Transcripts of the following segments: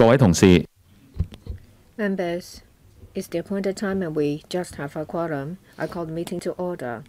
各位同事。 Members, it's the appointed time and we just have a quorum. I call the meeting to order.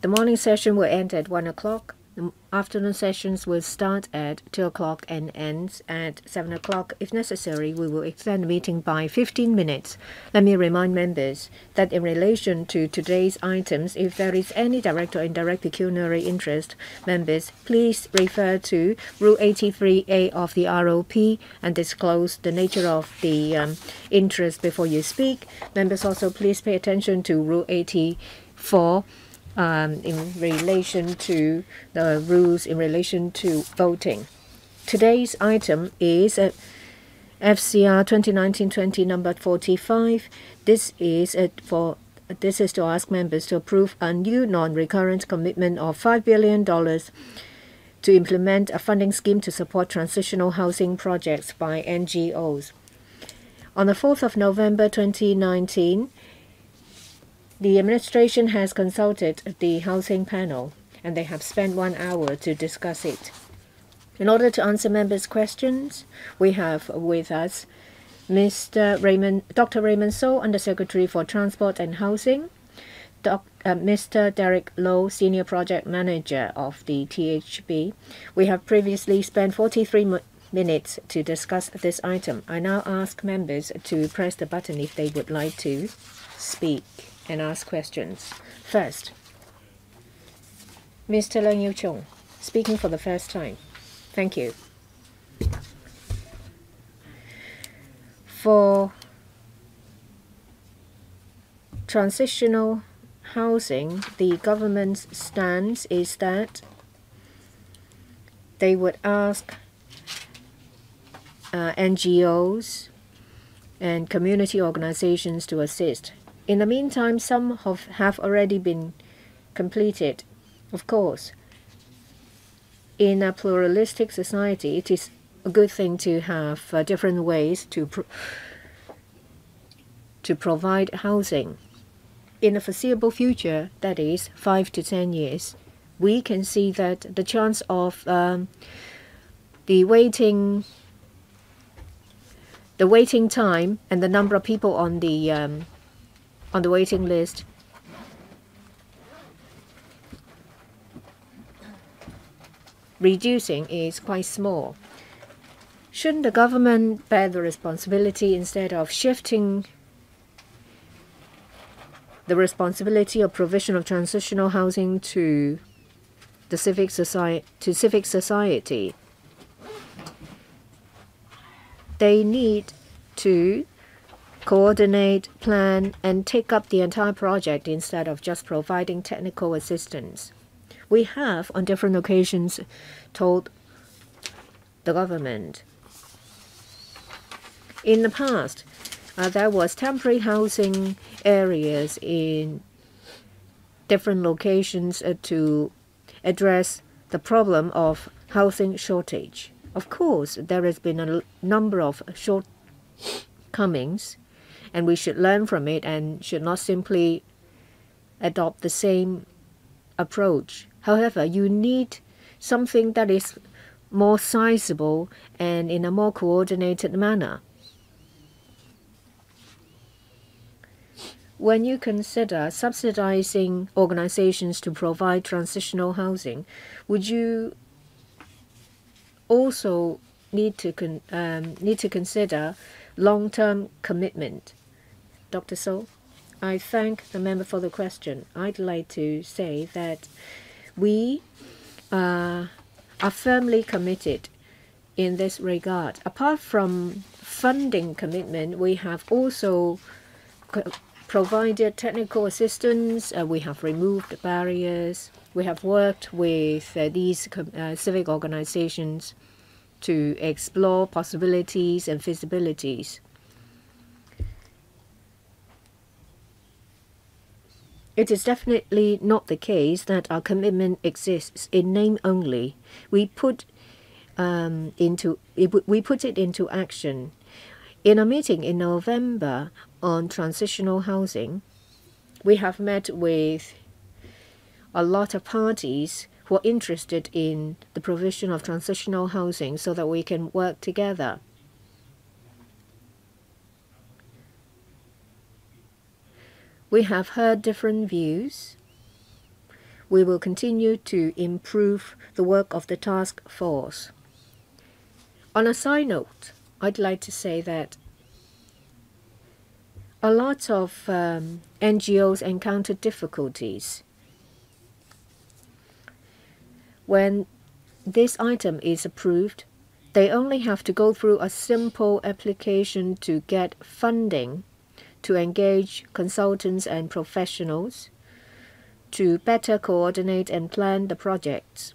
The morning session will end at 1 o'clock. the afternoon sessions will start at 2 o'clock and ends at 7 o'clock. If necessary, we will extend the meeting by 15 minutes. Let me remind members that in relation to today's items, if there is any direct or indirect pecuniary interest, members, please refer to Rule 83A of the ROP and disclose the nature of the um, interest before you speak. Members also please pay attention to Rule 84 um, in relation to the rules in relation to voting. Today's item is uh, FCR 2019-20 number 45. This is uh, for this is to ask members to approve a new non-recurrent commitment of $5 billion to implement a funding scheme to support transitional housing projects by NGOs. On the 4th of November 2019, the administration has consulted the housing panel and they have spent one hour to discuss it. In order to answer members' questions, we have with us Mr. Raymond, Dr. Raymond So, Undersecretary for Transport and Housing, Doc, uh, Mr. Derek Low, Senior Project Manager of the THB. We have previously spent 43 mi- minutes to discuss this item. I now ask members to press the button if they would like to speak and ask questions. First, Mr. Leung Yiu Chung, speaking for the first time. Thank you. For transitional housing, the government's stance is that they would ask uh, NGOs and community organizations to assist. In the meantime, some have, have already been completed. Of course, in a pluralistic society, it is a good thing to have uh, different ways to pro- to provide housing. In the foreseeable future, that is five to ten years, we can see that the chance of um, the waiting the waiting time and the number of people on the um, on the waiting list reducing is quite small. Shouldn't the government bear the responsibility instead of shifting the responsibility of provision of transitional housing to the civic society to civic society? They need to coordinate, plan, and take up the entire project instead of just providing technical assistance. We have, on different occasions, told the government. In the past, uh, there was temporary housing areas in different locations uh, to address the problem of housing shortage. Of course, there has been a number of shortcomings, and we should learn from it and should not simply adopt the same approach. However, you need something that is more sizable and in a more coordinated manner. When you consider subsidizing organizations to provide transitional housing, would you also need to um, need to consider long-term commitment? Dr. So, I thank the member for the question. I'd like to say that we uh, are firmly committed in this regard. Apart from funding commitment, we have also provided technical assistance. Uh, we have removed barriers. We have worked with uh, these uh, civic organizations to explore possibilities and feasibilities. It is definitely not the case that our commitment exists in name only. We put um, into we put it into action. In a meeting in November on transitional housing, we have met with a lot of parties who are interested in the provision of transitional housing so that we can work together. We have heard different views. We will continue to improve the work of the task force. On a side note, I'd like to say that a lot of um, NGOs encounter difficulties when this item is approved. They only have to go through a simple application to get funding to engage consultants and professionals to better coordinate and plan the projects.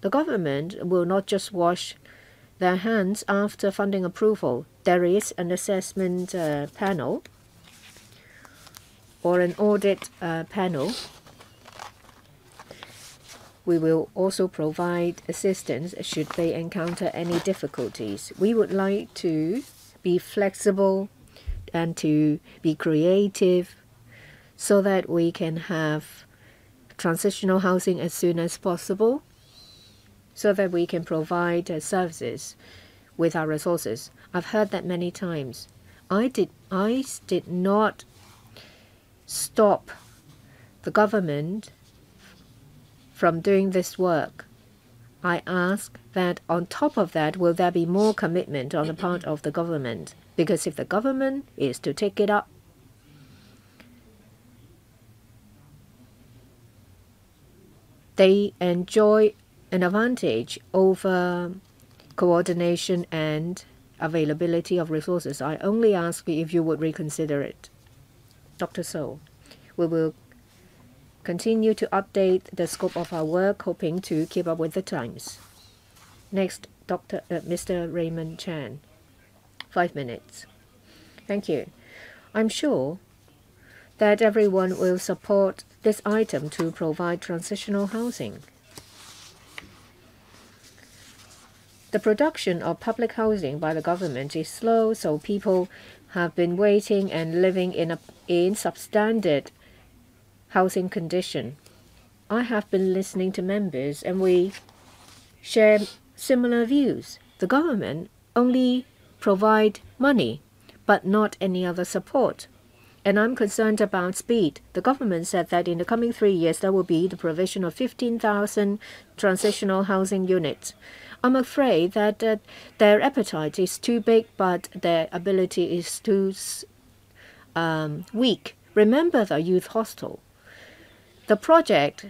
The government will not just wash their hands after funding approval. There is an assessment uh, panel or an audit uh, panel. We will also provide assistance should they encounter any difficulties. We would like to be flexible and to be creative so that we can have transitional housing as soon as possible so that we can provide uh, services with our resources. I've heard that many times. I did I did not stop the government from doing this work. I ask that on top of that, will there be more commitment on the part of the government? Because if the government is to take it up, they enjoy an advantage over coordination and availability of resources. I only ask if you would reconsider it. Dr. So, we will continue to update the scope of our work, hoping to keep up with the times. Next, Dr. Uh, Mr. Raymond Chan. Five minutes. Thank you. I'm sure that everyone will support this item to provide transitional housing. The production of public housing by the government is slow, so people have been waiting and living in a in substandard housing condition. I have been listening to members and we share similar views. The government only provide money but not any other support. And I'm concerned about speed. The government said that in the coming three years there will be the provision of 15,000 transitional housing units. I'm afraid that uh, their appetite is too big, but their ability is too um, weak. Remember the youth hostel. The project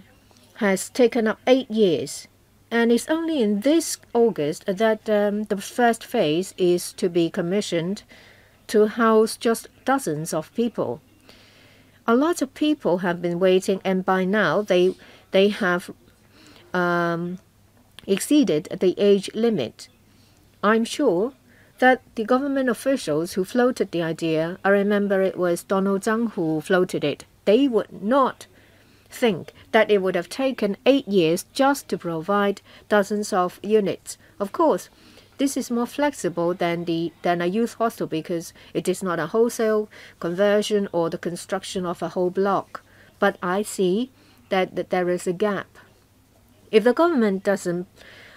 has taken up eight years, and it's only in this August that um, the first phase is to be commissioned to house just dozens of people. A lot of people have been waiting, and by now they they have um, exceeded the age limit. I'm sure that the government officials who floated the idea, I remember it was Donald Tsang who floated it, they would not think that it would have taken eight years just to provide dozens of units. Of course, this is more flexible than the than a youth hostel because it is not a wholesale conversion or the construction of a whole block. But I see that, that there is a gap. If the government doesn't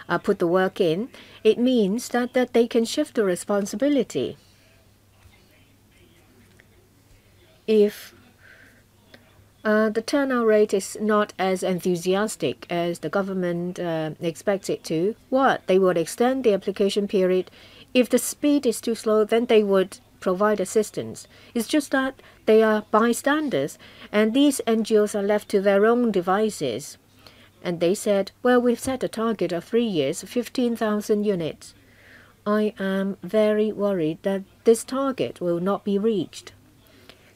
uh, put the work in, it means that, that they can shift the responsibility. If uh, the turnout rate is not as enthusiastic as the government uh, expects it to. What? They would extend the application period. If the speed is too slow, then they would provide assistance. It's just that they are bystanders, and these NGOs are left to their own devices. And they said, well, we've set a target of three years, 15,000 units. I am very worried that this target will not be reached.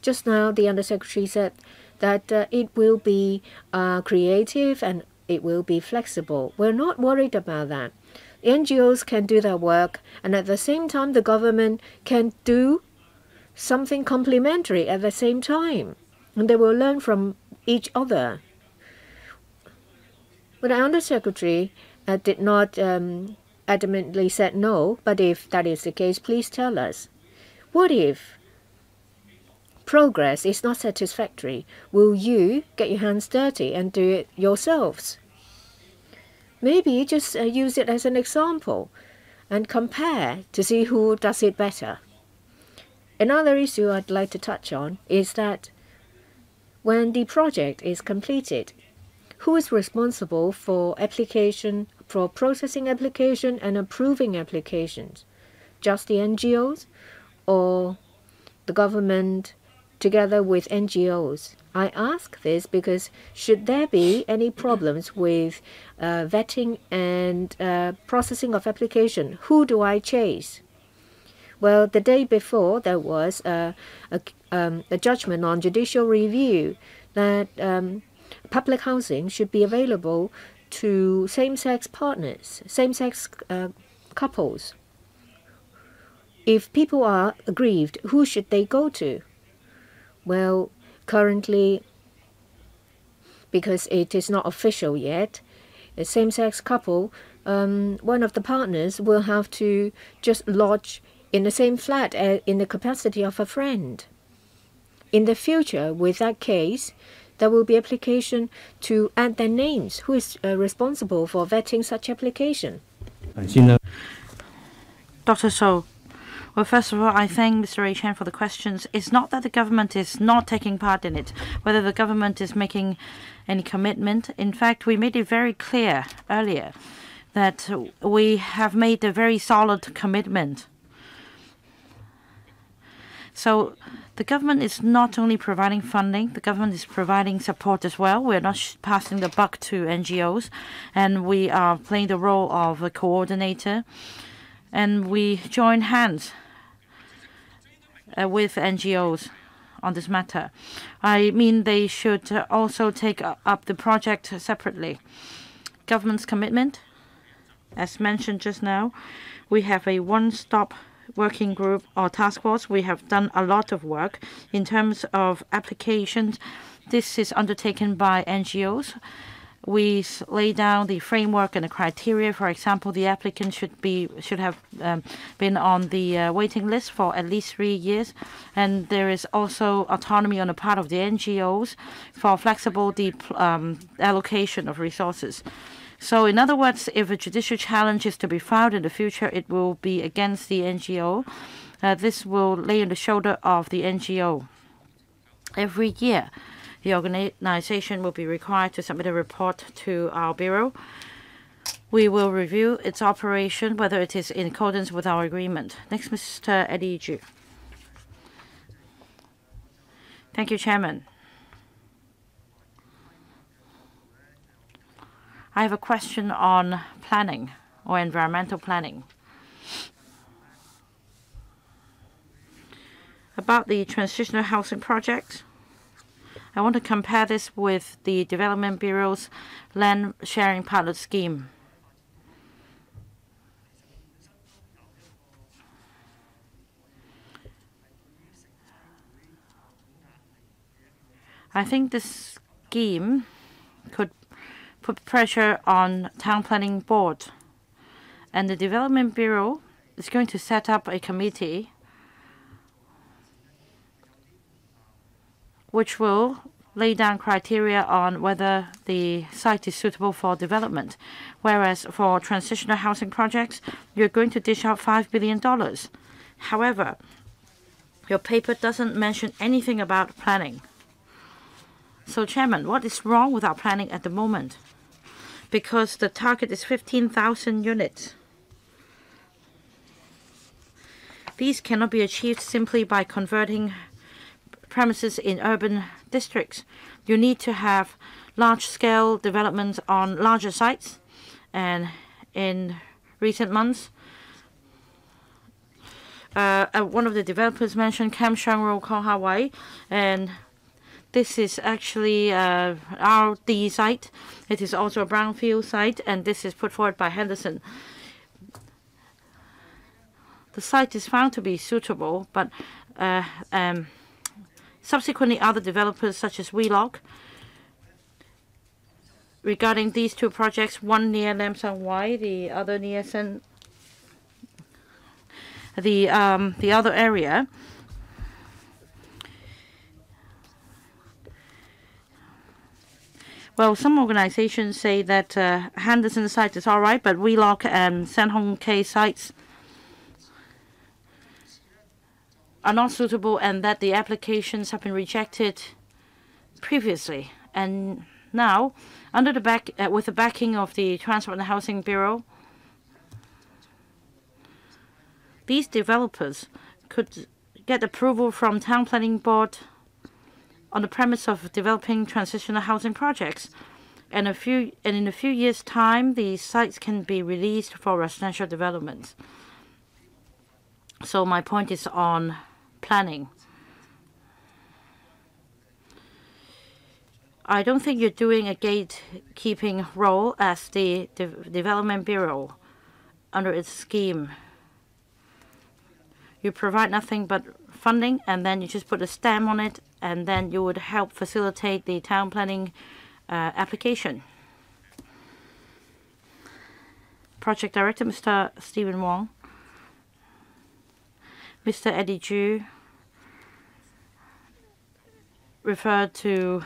Just now, the Undersecretary said that uh, it will be uh, creative and it will be flexible. We're not worried about that. NGOs can do their work, and at the same time, the government can do something complementary at the same time, and they will learn from each other. But the Undersecretary uh, did not um, adamantly said no, but if that is the case, please tell us. What if progress is not satisfactory, will you get your hands dirty and do it yourselves? Maybe just uh, use it as an example and compare to see who does it better. Another issue I'd like to touch on is that when the project is completed, who is responsible for application, for processing application and approving applications? Just the NGOs or the government together with NGOs? I ask this because should there be any problems with uh, vetting and uh, processing of application, who do I chase? Well, the day before there was a, a, um, a judgment on judicial review that um, public housing should be available to same-sex partners, same-sex uh, couples. If people are aggrieved, who should they go to? Well, currently, because it is not official yet, a same-sex couple, um, one of the partners will have to just lodge in the same flat uh, in the capacity of a friend. In the future, with that case, there will be application to add their names. Who is uh, responsible for vetting such application? Dr. So, well, first of all, I thank Mr. Ray Chan for the questions. It's not that the government is not taking part in it, whether the government is making any commitment. In fact, we made it very clear earlier that we have made a very solid commitment. So the government is not only providing funding, the government is providing support as well. We're not passing the buck to NGOs, and we are playing the role of a coordinator, and we join hands Uh, with NGOs on this matter. I mean, they should also take up the project separately. Government's commitment, as mentioned just now, we have a one-stop working group or task force. We have done a lot of work in terms of applications. This is undertaken by NGOs we lay down the framework and the criteria. For example, the applicant should be should have um, been on the uh, waiting list for at least three years, and there is also autonomy on the part of the NGOs for flexible um, allocation of resources. So, in other words, if a judicial challenge is to be filed in the future, it will be against the NGO. Uh, this will lay on the shoulder of the NGO every year the organization will be required to submit a report to our bureau. We will review its operation, whether it is in accordance with our agreement. Next, Mr. Eddie Chu. Thank you, Chairman. I have a question on planning or environmental planning. About the transitional housing project, I want to compare this with the Development Bureau's land sharing pilot scheme. I think this scheme could put pressure on town planning board and the development bureau is going to set up a committee which will lay down criteria on whether the site is suitable for development. Whereas for transitional housing projects, you're going to dish out $5 billion. However, your paper doesn't mention anything about planning. So, Chairman, what is wrong with our planning at the moment? Because the target is 15,000 units. These cannot be achieved simply by converting premises in urban districts. You need to have large-scale developments on larger sites. And in recent months, uh, uh, one of the developers mentioned Kam Sheung Road, Hawaii, and this is actually uh, our D site. It is also a brownfield site, and this is put forward by Henderson. The site is found to be suitable, but uh, um, Subsequently, other developers such as Wheelock, regarding these two projects, one near Lam Sang Wai, the other near San, the um, the other area. Well, some organizations say that uh, Henderson site is all right, but Wheelock and San Hong K sites are not suitable and that the applications have been rejected previously. And now, under the back, uh, with the backing of the Transport and Housing Bureau, these developers could get approval from Town Planning Board on the premise of developing transitional housing projects. And, a few, and in a few years' time, the sites can be released for residential developments. So my point is on planning. I don't think you're doing a gatekeeping role as the De Development Bureau under its scheme. You provide nothing but funding and then you just put a stamp on it and then you would help facilitate the town planning uh, application. Project Director, Mr. Stephen Wong. Mr. Eddie Chu referred to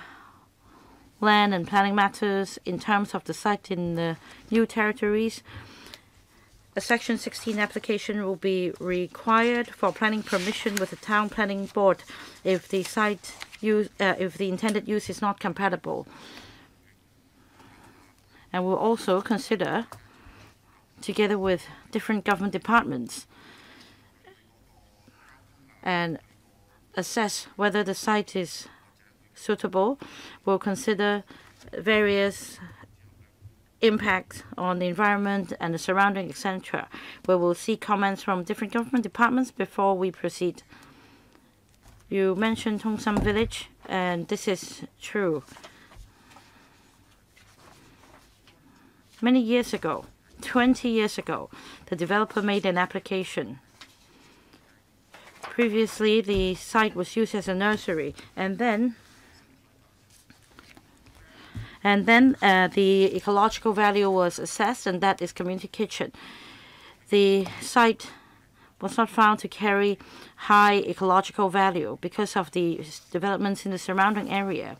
land and planning matters in terms of the site in the new territories. A Section 16 application will be required for planning permission with the town planning board if the site use, uh, if the intended use is not compatible. And we'll also consider, together with different government departments, and assess whether the site is suitable. We'll consider various impacts on the environment and the surrounding, etc. We will see comments from different government departments before we proceed. You mentioned Tongsam Village, and this is true. Many years ago, 20 years ago, the developer made an application. Previously, the site was used as a nursery, and then and then uh, the ecological value was assessed, and that is community kitchen. The site was not found to carry high ecological value because of the developments in the surrounding area.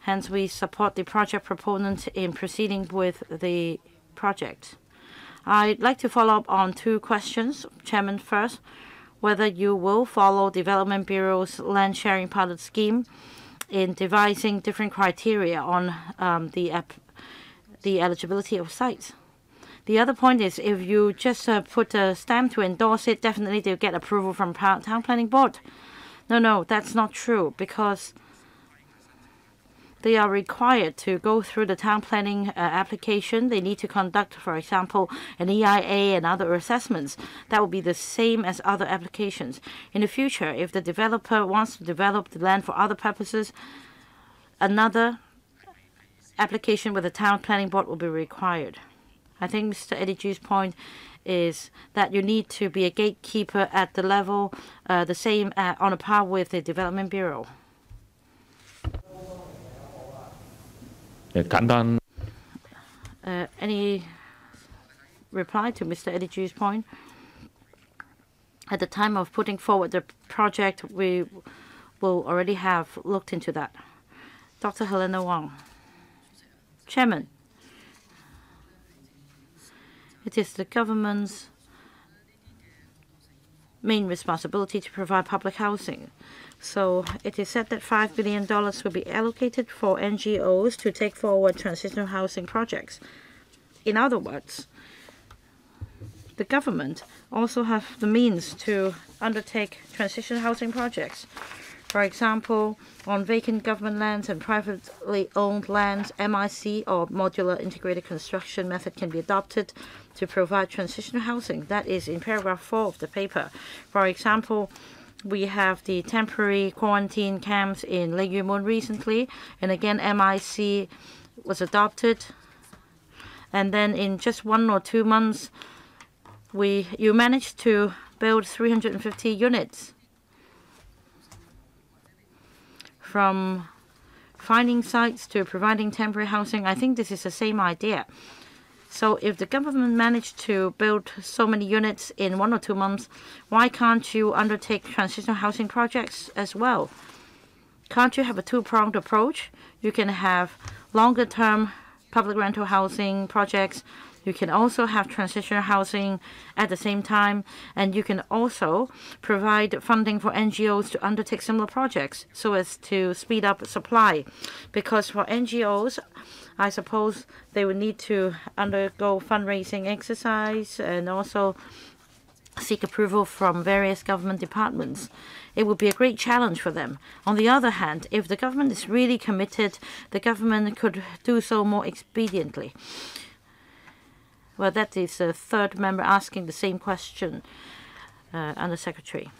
Hence, we support the project proponent in proceeding with the project. I'd like to follow up on two questions. Chairman, first, whether you will follow Development Bureau's land sharing pilot scheme in devising different criteria on um, the the eligibility of sites. The other point is if you just uh, put a stamp to endorse it, definitely they'll get approval from town planning board. No, no, that's not true because they are required to go through the town planning uh, application. They need to conduct, for example, an EIA and other assessments. That will be the same as other applications. In the future, if the developer wants to develop the land for other purposes, another application with the town planning board will be required. I think Mr. Eddie Chu's point is that you need to be a gatekeeper at the level uh, the same uh, on a par with the Development Bureau. Uh, any reply to Mr. Eddie Chu's point? At the time of putting forward the project, we will already have looked into that. Dr. Helena Wong. Chairman, it is the government's main responsibility to provide public housing. So it is said that $5 billion will be allocated for NGOs to take forward transitional housing projects. In other words, the government also have the means to undertake transitional housing projects. For example, on vacant government lands and privately owned lands, MIC or modular integrated construction method can be adopted to provide transitional housing. That is in paragraph 4 of the paper. For example, we have the temporary quarantine camps in Lake recently, and again MIC was adopted. And then in just one or two months, we you managed to build 350 units from finding sites to providing temporary housing. I think this is the same idea. So if the government managed to build so many units in one or two months, why can't you undertake transitional housing projects as well? Can't you have a two-pronged approach? You can have longer-term public rental housing projects You can also have transitional housing at the same time, and you can also provide funding for NGOs to undertake similar projects so as to speed up supply. Because for NGOs, I suppose they would need to undergo fundraising exercise and also seek approval from various government departments. It would be a great challenge for them. On the other hand, if the government is really committed, the government could do so more expediently. Well, that is the third member asking the same question, uh, Under Secretary.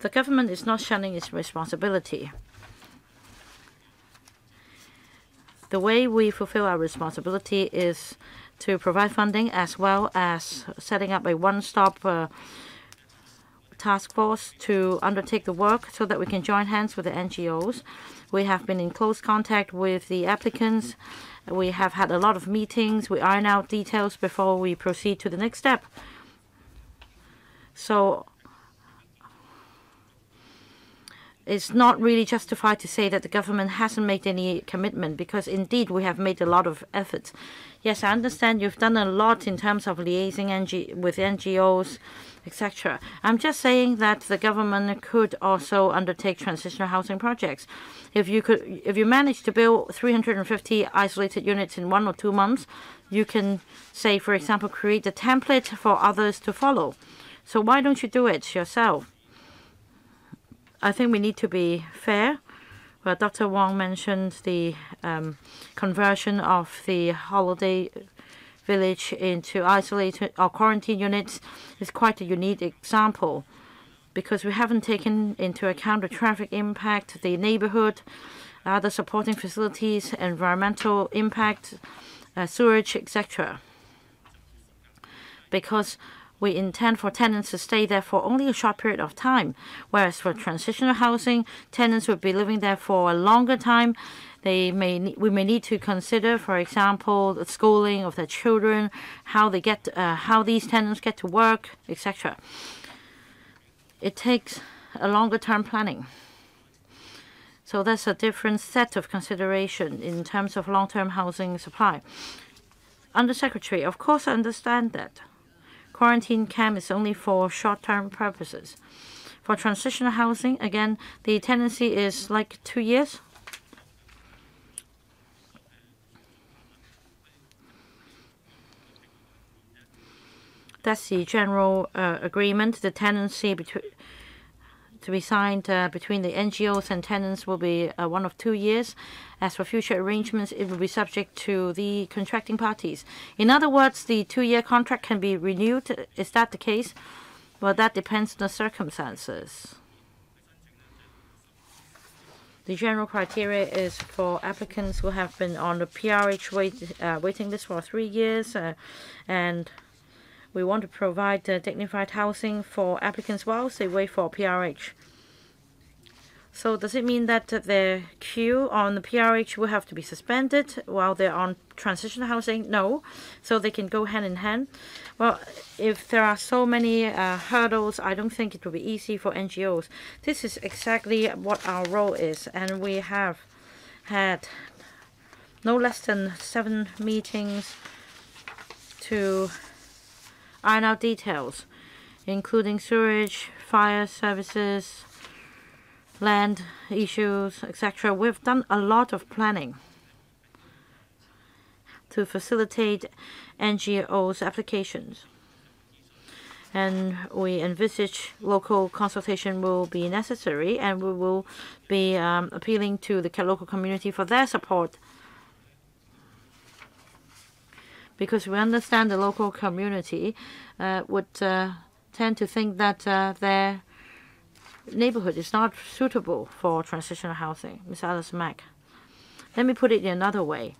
The government is not shunning its responsibility. The way we fulfill our responsibility is to provide funding as well as setting up a one-stop uh, task force to undertake the work so that we can join hands with the NGOs. We have been in close contact with the applicants. We have had a lot of meetings. We iron out details before we proceed to the next step. So it's not really justified to say that the government hasn't made any commitment because indeed we have made a lot of efforts. Yes, I understand you've done a lot in terms of liaising NG with NGOs, etc. I'm just saying that the government could also undertake transitional housing projects. If you could, if you manage to build 350 isolated units in one or two months, you can say, for example, create a template for others to follow. So why don't you do it yourself? I think we need to be fair well, Dr. Wong mentioned the um, conversion of the holiday village into isolated or quarantine units is quite a unique example because we haven't taken into account the traffic impact, the neighborhood, other supporting facilities, environmental impact, uh, sewage, etc. Because we intend for tenants to stay there for only a short period of time, whereas for transitional housing, tenants will be living there for a longer time. They may we may need to consider, for example, the schooling of their children, how they get, uh, how these tenants get to work, etc. It takes a longer term planning. So that's a different set of consideration in terms of long-term housing supply. Undersecretary, of course, I understand that quarantine camp is only for short-term purposes. For transitional housing, again, the tenancy is like two years. That's the general uh, agreement. The tenancy between to be signed uh, between the NGOs and tenants will be uh, one of two years. As for future arrangements, it will be subject to the contracting parties. In other words, the two-year contract can be renewed. Is that the case? Well, that depends on the circumstances. The general criteria is for applicants who have been on the PRH wait, uh, waiting list for three years, uh, and we want to provide uh, dignified housing for applicants whilst they wait for PRH. So does it mean that the queue on the PRH will have to be suspended while they're on transitional housing? No. So they can go hand in hand. Well, if there are so many uh, hurdles, I don't think it will be easy for NGOs. This is exactly what our role is, and we have had no less than seven meetings to iron out details, including sewage, fire services, land issues, etc. We've done a lot of planning to facilitate NGOs' applications. And we envisage local consultation will be necessary, and we will be um, appealing to the local community for their support. Because we understand the local community uh, would uh, tend to think that uh, their neighborhood is not suitable for transitional housing. Ms. Alice Mak. Let me put it in another way.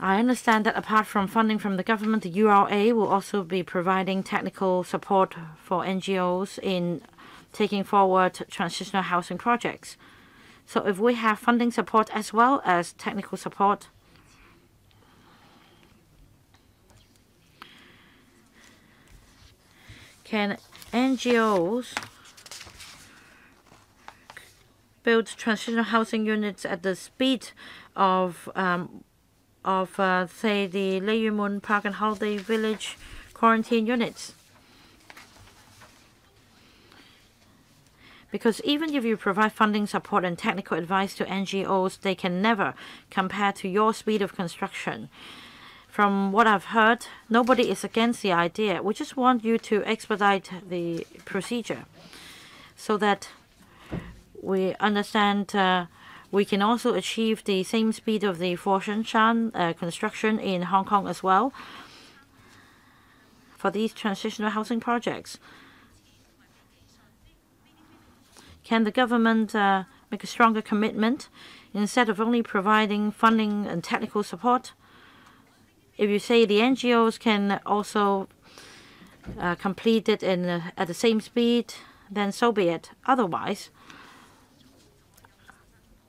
I understand that apart from funding from the government, the URA will also be providing technical support for NGOs in taking forward transitional housing projects. So if we have funding support as well as technical support, can NGOs build transitional housing units at the speed of um, of, uh, say, the Lei Park and Holiday Village quarantine units. Because even if you provide funding support and technical advice to NGOs, they can never compare to your speed of construction. From what I've heard, nobody is against the idea. We just want you to expedite the procedure so that we understand uh, we can also achieve the same speed of the Foshan uh, construction in Hong Kong as well for these transitional housing projects. Can the government uh, make a stronger commitment instead of only providing funding and technical support? If you say the NGOs can also uh, complete it in, uh, at the same speed, then so be it. Otherwise,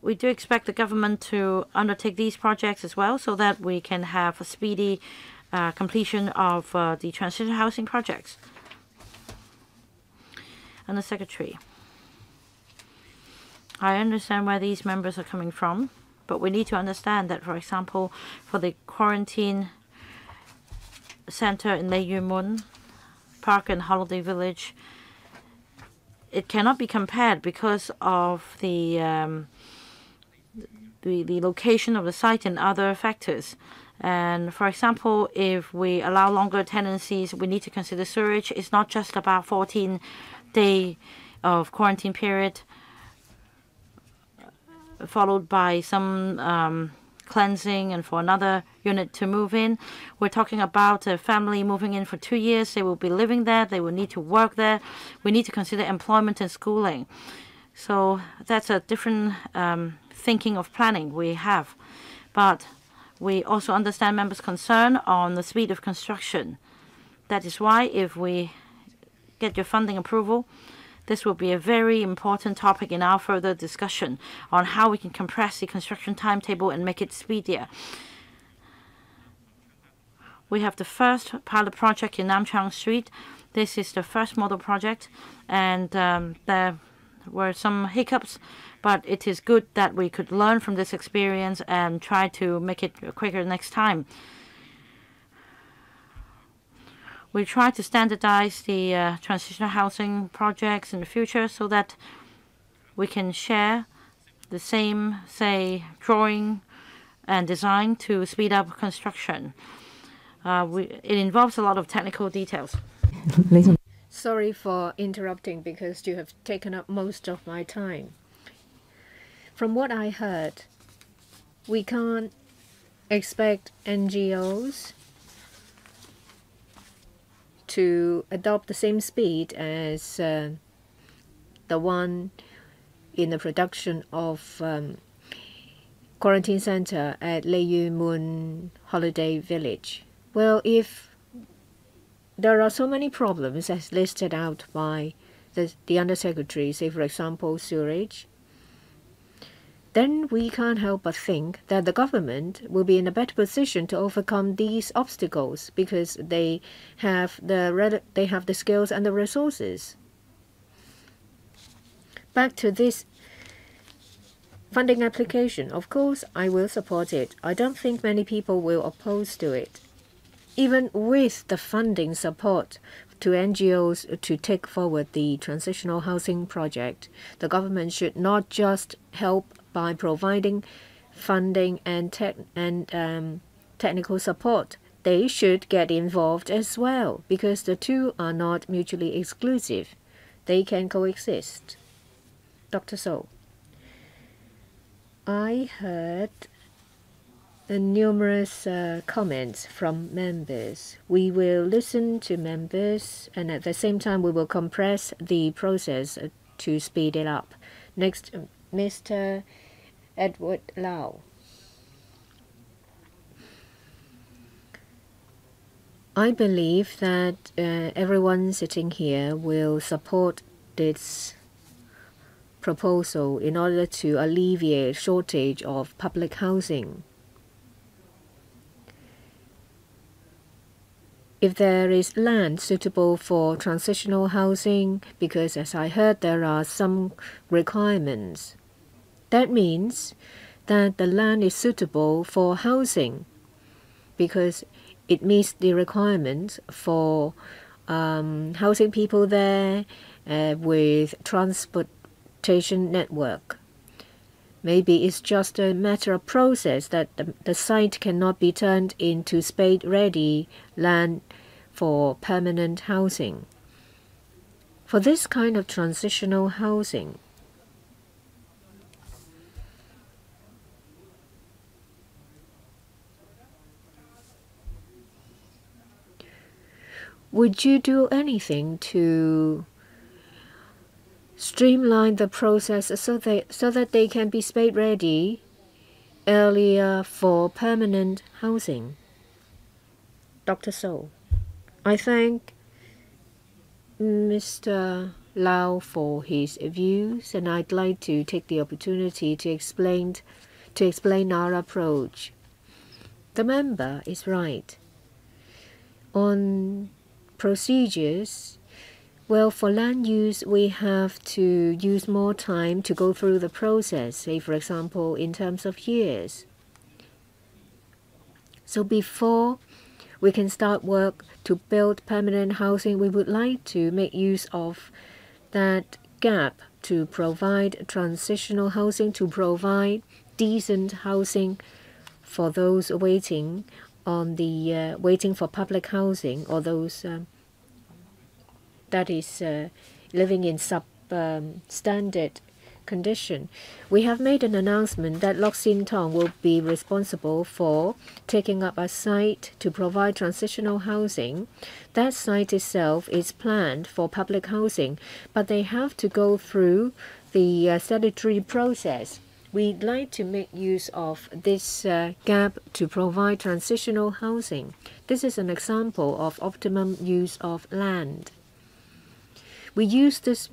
we do expect the government to undertake these projects as well so that we can have a speedy uh, completion of uh, the transition housing projects. And the Secretary. I understand where these members are coming from, but we need to understand that, for example, for the quarantine center in Lei Yue Mun Park and Holiday Village, it cannot be compared because of the um, the, the location of the site and other factors. And for example, if we allow longer tenancies, we need to consider sewerage. It's not just about 14 day of quarantine period followed by some um, cleansing and for another unit to move in. We're talking about a family moving in for two years. They will be living there. They will need to work there. We need to consider employment and schooling. So that's a different um, thinking of planning we have. But we also understand members' concern on the speed of construction. That is why if we get your funding approval, this will be a very important topic in our further discussion on how we can compress the construction timetable and make it speedier. We have the first pilot project in Nam Cheong Street. This is the first model project, and um, there were some hiccups, but it is good that we could learn from this experience and try to make it quicker next time. we try to standardize the uh, transitional housing projects in the future so that we can share the same, say, drawing and design to speed up construction. Uh, we, it involves a lot of technical details. Sorry for interrupting because you have taken up most of my time. From what I heard, we can't expect NGOs to adopt the same speed as uh, the one in the production of um, quarantine center at Lei Yue Mun Holiday Village. Well, if there are so many problems as listed out by the, the undersecretary, say for example sewerage, then we can't help but think that the government will be in a better position to overcome these obstacles because they have the they have the skills and the resources. Back to this funding application, of course, I will support it. I don't think many people will oppose to it. Even with the funding support to NGOs to take forward the transitional housing project, the government should not just help by providing funding and, and um, technical support. They should get involved as well because the two are not mutually exclusive. They can coexist. Dr. So, I heard numerous uh, comments from members. We will listen to members and at the same time we will compress the process to speed it up. Next, Mr. Edward Lau. I believe that uh, everyone sitting here will support this proposal in order to alleviate shortage of public housing. If there is land suitable for transitional housing, because as I heard there are some requirements that means that the land is suitable for housing. because it meets the requirements for um, housing people there uh, with transportation network. Maybe it's just a matter of process that the, the site cannot be turned into spade ready land for permanent housing. For this kind of transitional housing, would you do anything to streamline the process so that so that they can be spade ready earlier for permanent housing? Dr. So, I thank Mr. Lau for his views, and I'd like to take the opportunity to explain to explain our approach. The member is right. On procedures, well, for land use, we have to use more time to go through the process, say, for example, in terms of years. So before we can start work to build permanent housing, we would like to make use of that gap to provide transitional housing, to provide decent housing for those waiting on the uh, waiting for public housing or those um, that is uh, living in substandard um, condition. We have made an announcement that Lok Sin Tong will be responsible for taking up a site to provide transitional housing. That site itself is planned for public housing, but they have to go through the uh, statutory process. We'd like to make use of this uh, gap to provide transitional housing. This is an example of optimum use of land. We use this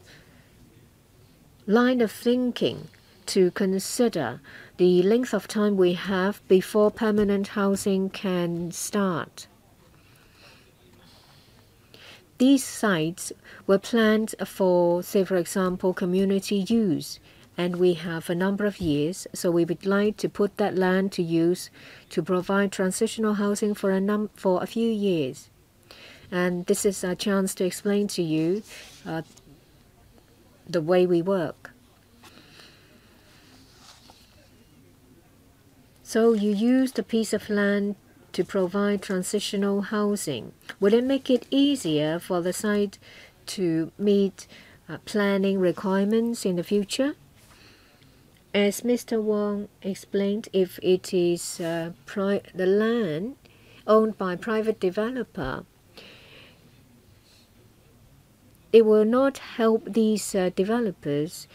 line of thinking to consider the length of time we have before permanent housing can start. These sites were planned for, say, for example, community use and we have a number of years, so we would like to put that land to use to provide transitional housing for a num for a few years. And this is a chance to explain to you uh, the way we work. So you use the piece of land to provide transitional housing. Will it make it easier for the site to meet uh, planning requirements in the future? As Mr. Wong explained, if it is uh, the land owned by private developer, it will not help these uh, developers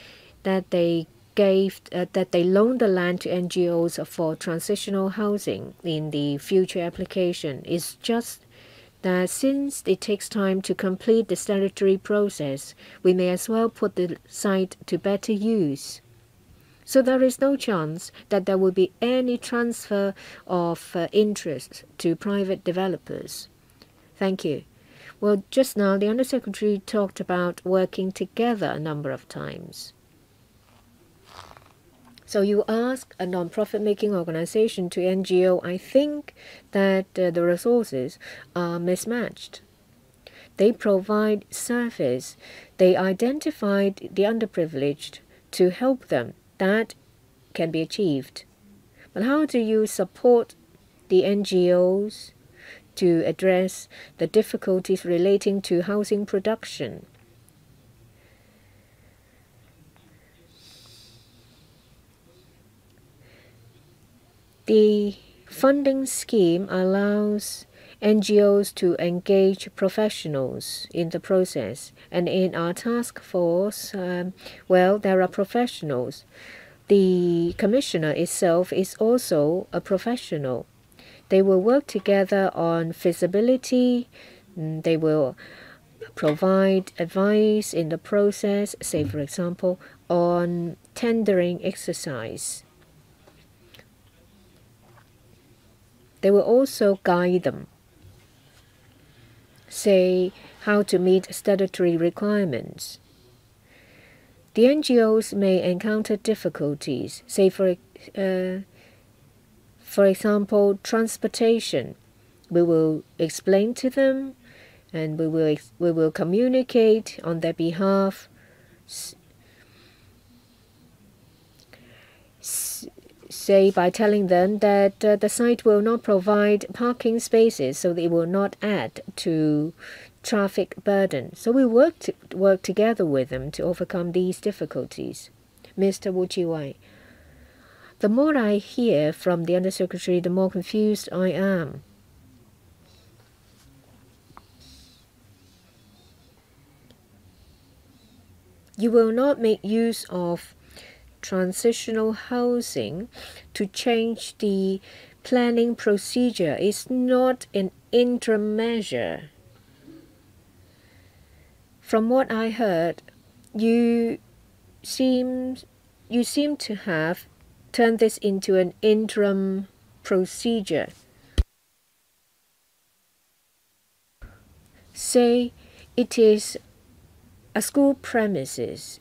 that they gave uh, that they loan the land to NGOs for transitional housing in the future application. It's just that since it takes time to complete the statutory process, we may as well put the site to better use. So there is no chance that there will be any transfer of uh, interest to private developers. Thank you. Well, just now the Undersecretary talked about working together a number of times. So you ask a non-profit making organization to NGO, I think that uh, the resources are mismatched. They provide service. They identified the underprivileged to help them that can be achieved. But how do you support the NGOs to address the difficulties relating to housing production? The funding scheme allows NGOs to engage professionals in the process. And in our task force, um, well, there are professionals. The commissioner itself is also a professional. They will work together on feasibility. Mm, they will provide advice in the process, say, for example, on tendering exercise. They will also guide them say how to meet statutory requirements. The NGOs may encounter difficulties, say for, uh, for example, transportation. We will explain to them and we will, we will communicate on their behalf. Say by telling them that uh, the site will not provide parking spaces so they will not add to traffic burden. So we work work together with them to overcome these difficulties. Mr. Wu Chi-wai, the more I hear from the Undersecretary, the more confused I am. You will not make use of transitional housing to change the planning procedure. is not an interim measure. From what I heard, you seem you seem to have turned this into an interim procedure. Say it is a school premises.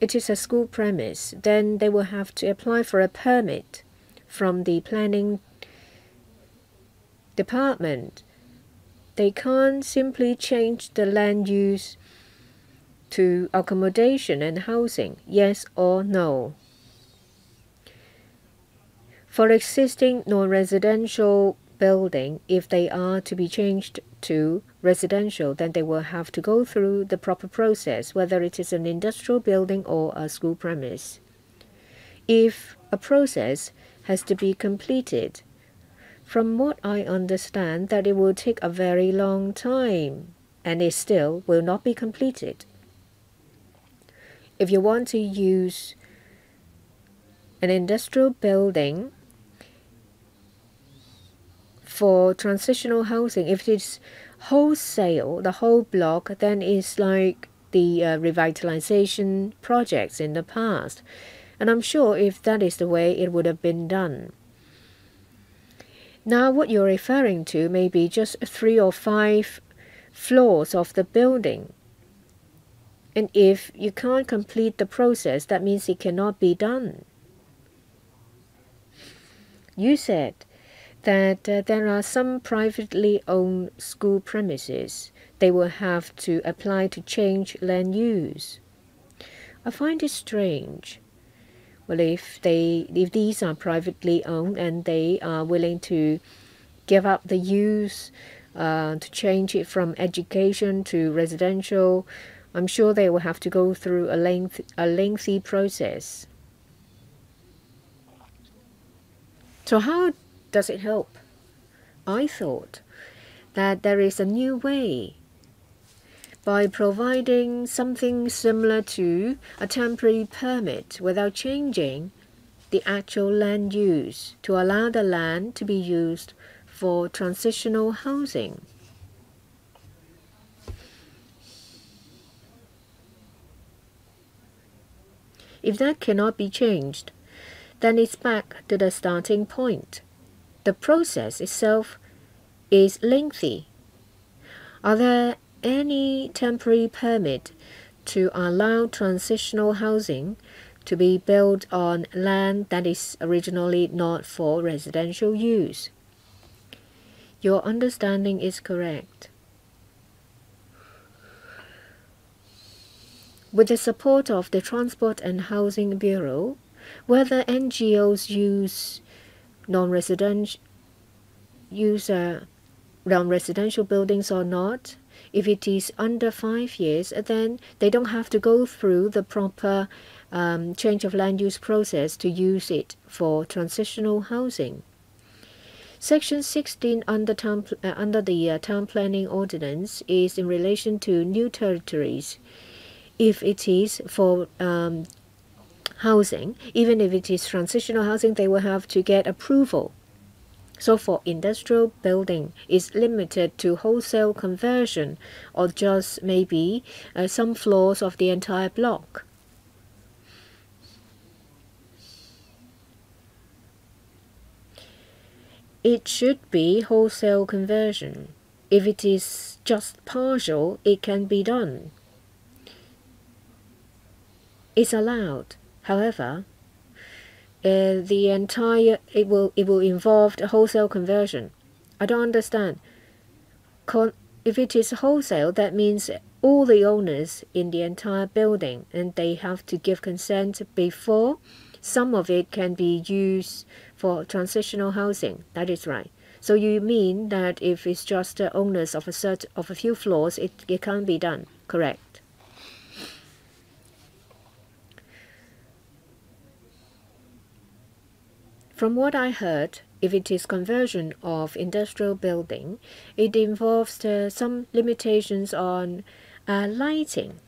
It is a school premise, then they will have to apply for a permit from the planning department. They can't simply change the land use to accommodation and housing, yes or no. For existing non-residential building, if they are to be changed to residential, then they will have to go through the proper process, whether it is an industrial building or a school premise. If a process has to be completed, from what I understand, that it will take a very long time, and it still will not be completed. If you want to use an industrial building for transitional housing, if it's wholesale, the whole block, then it's like the uh, revitalization projects in the past. And I'm sure if that is the way it would have been done. Now, what you're referring to may be just three or five floors of the building. And if you can't complete the process, that means it cannot be done. You said that uh, there are some privately owned school premises. They will have to apply to change land use. I find it strange. Well, if they if these are privately owned and they are willing to give up the use uh, to change it from education to residential, I'm sure they will have to go through a length a lengthy process. So how does it help? I thought that there is a new way by providing something similar to a temporary permit without changing the actual land use to allow the land to be used for transitional housing. If that cannot be changed, then it's back to the starting point the process itself is lengthy. Are there any temporary permit to allow transitional housing to be built on land that is originally not for residential use? Your understanding is correct. With the support of the Transport and Housing Bureau, whether NGOs use non-residential use uh, non-residential buildings or not. If it is under five years, then they don't have to go through the proper um, change of land use process to use it for transitional housing. Section 16 under, town, uh, under the uh, Town Planning Ordinance is in relation to new territories. If it is for um, housing, even if it is transitional housing, they will have to get approval. So for industrial building, it's limited to wholesale conversion or just maybe uh, some floors of the entire block. It should be wholesale conversion. If it is just partial, it can be done. It's allowed. However, uh, the entire it will it will involve the wholesale conversion. I don't understand. Con if it is wholesale, that means all the owners in the entire building and they have to give consent before some of it can be used for transitional housing. That is right. So you mean that if it's just the owners of a certain of a few floors, it, it can't be done, correct? From what I heard, if it is conversion of industrial building, it involves uh, some limitations on uh, lighting,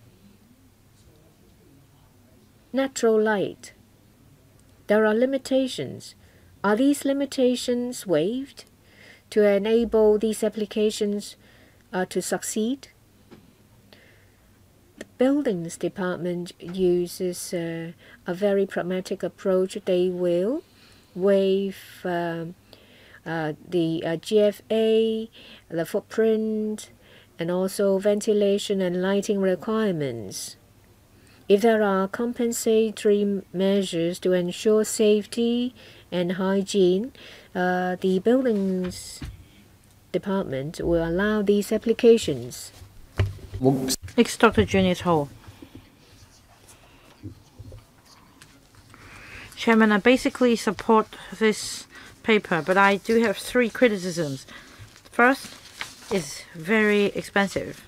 natural light. There are limitations. Are these limitations waived to enable these applications uh, to succeed? The buildings department uses uh, a very pragmatic approach. They will waive um, uh, the uh, GFA, the footprint, and also ventilation and lighting requirements. If there are compensatory measures to ensure safety and hygiene, uh, the buildings department will allow these applications. Next, Dr. Junius Ho. Chairman, I basically support this paper, but I do have three criticisms. First, it's very expensive.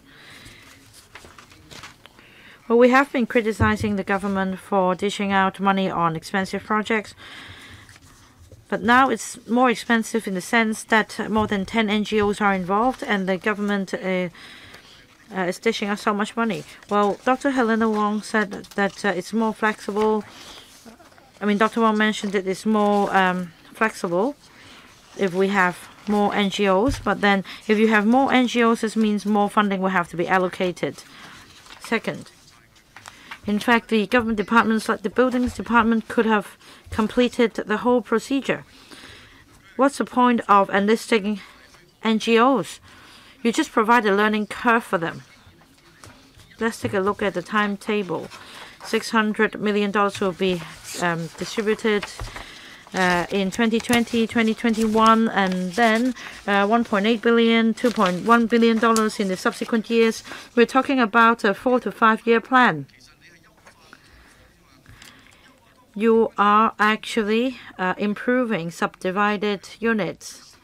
Well, we have been criticizing the government for dishing out money on expensive projects, but now it's more expensive in the sense that more than 10 NGOs are involved and the government uh, uh, is dishing out so much money. Well, Dr. Helena Wong said that uh, it's more flexible I mean, Dr. Wong mentioned that it's more um, flexible if we have more NGOs, but then if you have more NGOs, this means more funding will have to be allocated. Second, in fact, the government departments like the buildings department could have completed the whole procedure. What's the point of enlisting NGOs? You just provide a learning curve for them. Let's take a look at the timetable. $600 million will be um, distributed uh, in 2020, 2021, and then uh, 1.8 billion, 2.1 billion dollars in the subsequent years. We're talking about a four to five year plan. You are actually uh, improving subdivided units.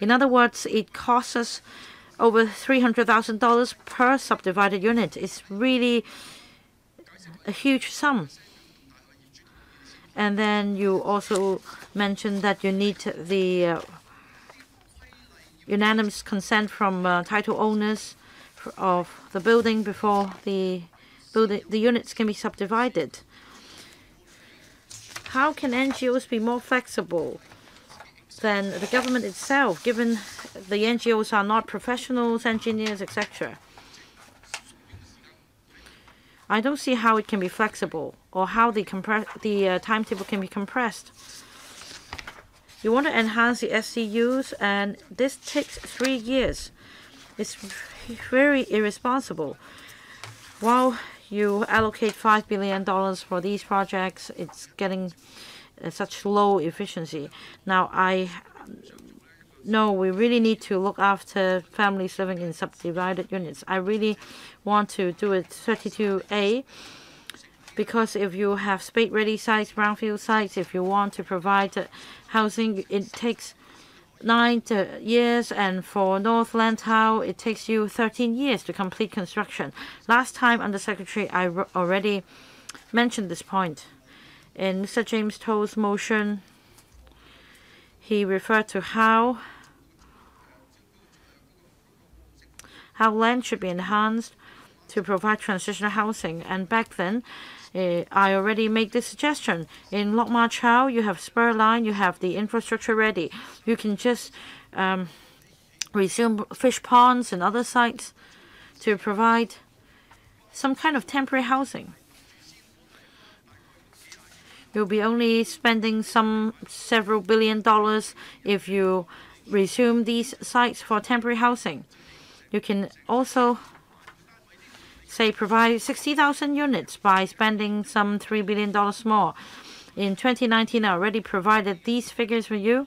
In other words, it costs us over $300,000 per subdivided unit. It's really a huge sum. And then you also mentioned that you need the uh, unanimous consent from uh, title owners of the building before the building the units can be subdivided. How can NGOs be more flexible than the government itself, given the NGOs are not professionals, engineers, etc.? I don't see how it can be flexible or how the, the uh, timetable can be compressed. You want to enhance the SDUs, and this takes three years. It's very irresponsible. While you allocate $5 billion for these projects, it's getting uh, such low efficiency. Now, I know we really need to look after families living in subdivided units. I really want to do it 32A because if you have spade-ready sites, brownfield sites, if you want to provide housing, it takes nine years, and for North Lantau, it takes you 13 years to complete construction. Last time, Under Secretary, I already mentioned this point. In Mr. James To's motion, he referred to how how land should be enhanced to provide transitional housing. And back then, uh, I already made this suggestion. In Lok Ma Chau, you have spur line, you have the infrastructure ready. You can just um, resume fish ponds and other sites to provide some kind of temporary housing. You'll be only spending some several billion dollars if you resume these sites for temporary housing. You can also say provide 60,000 units by spending some $3 billion more. In 2019, I already provided these figures for you.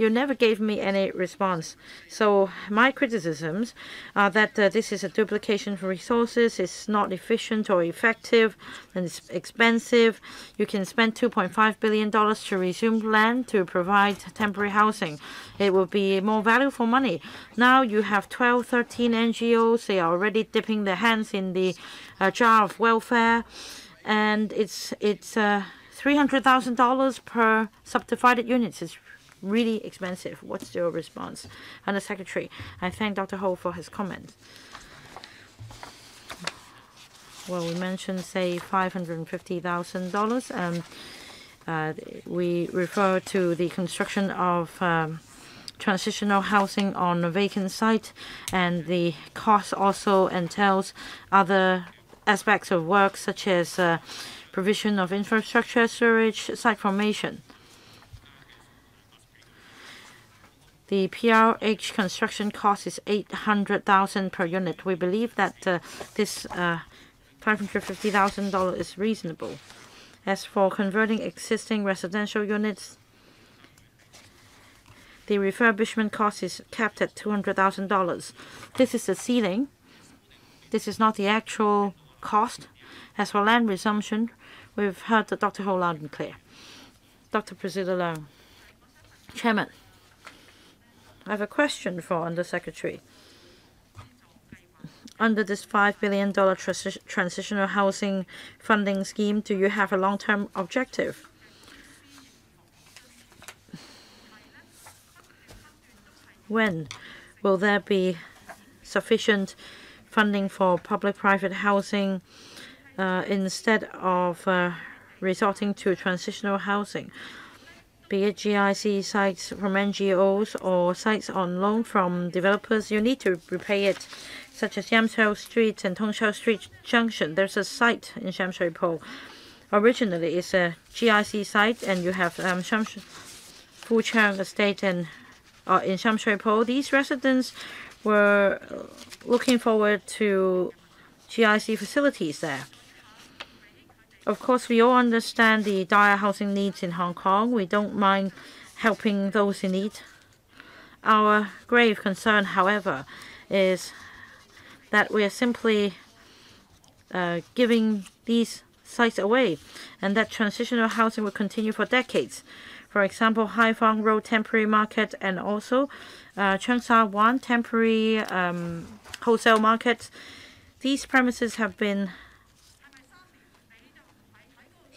You never gave me any response. So my criticisms are that uh, this is a duplication of resources, it's not efficient or effective, and it's expensive. You can spend $2.5 billion to resume land to provide temporary housing. It will be more value for money. Now you have 12, 13 NGOs. They are already dipping their hands in the uh, jar of welfare, and it's it's uh, $300,000 per subdivided units. It's really expensive. What's your response? And the secretary, I thank Dr. Ho for his comments. Well, we mentioned, say, $550,000. Um, uh, we refer to the construction of um, transitional housing on a vacant site, and the cost also entails other aspects of work, such as uh, provision of infrastructure, sewage, site formation. The PRH construction cost is 800,000 per unit. We believe that uh, this uh, $550,000 is reasonable. As for converting existing residential units, the refurbishment cost is capped at $200,000. This is the ceiling. This is not the actual cost. As for land resumption, we've heard the Dr. Ho loud and clear. Dr. Priscilla Leung. Chairman. I have a question for Undersecretary. Under this $5 billion transi transitional housing funding scheme, do you have a long-term objective? When will there be sufficient funding for public-private housing uh, instead of uh, resorting to transitional housing? Be it GIC sites from NGOs or sites on loan from developers, you need to repay it, such as Yen Chow Street and Tung Chau Street Junction. There's a site in Sham Shui Po. Originally, it's a GIC site, and you have um, Sham Fu Cheong Estate and uh, in Sham Shui Po. These residents were looking forward to GIC facilities there. Of course, we all understand the dire housing needs in Hong Kong. We don't mind helping those in need. Our grave concern, however, is that we are simply uh, giving these sites away and that transitional housing will continue for decades. For example, Hai Phong Road temporary market and also uh, Cheung Sha Wan temporary um, wholesale market. These premises have been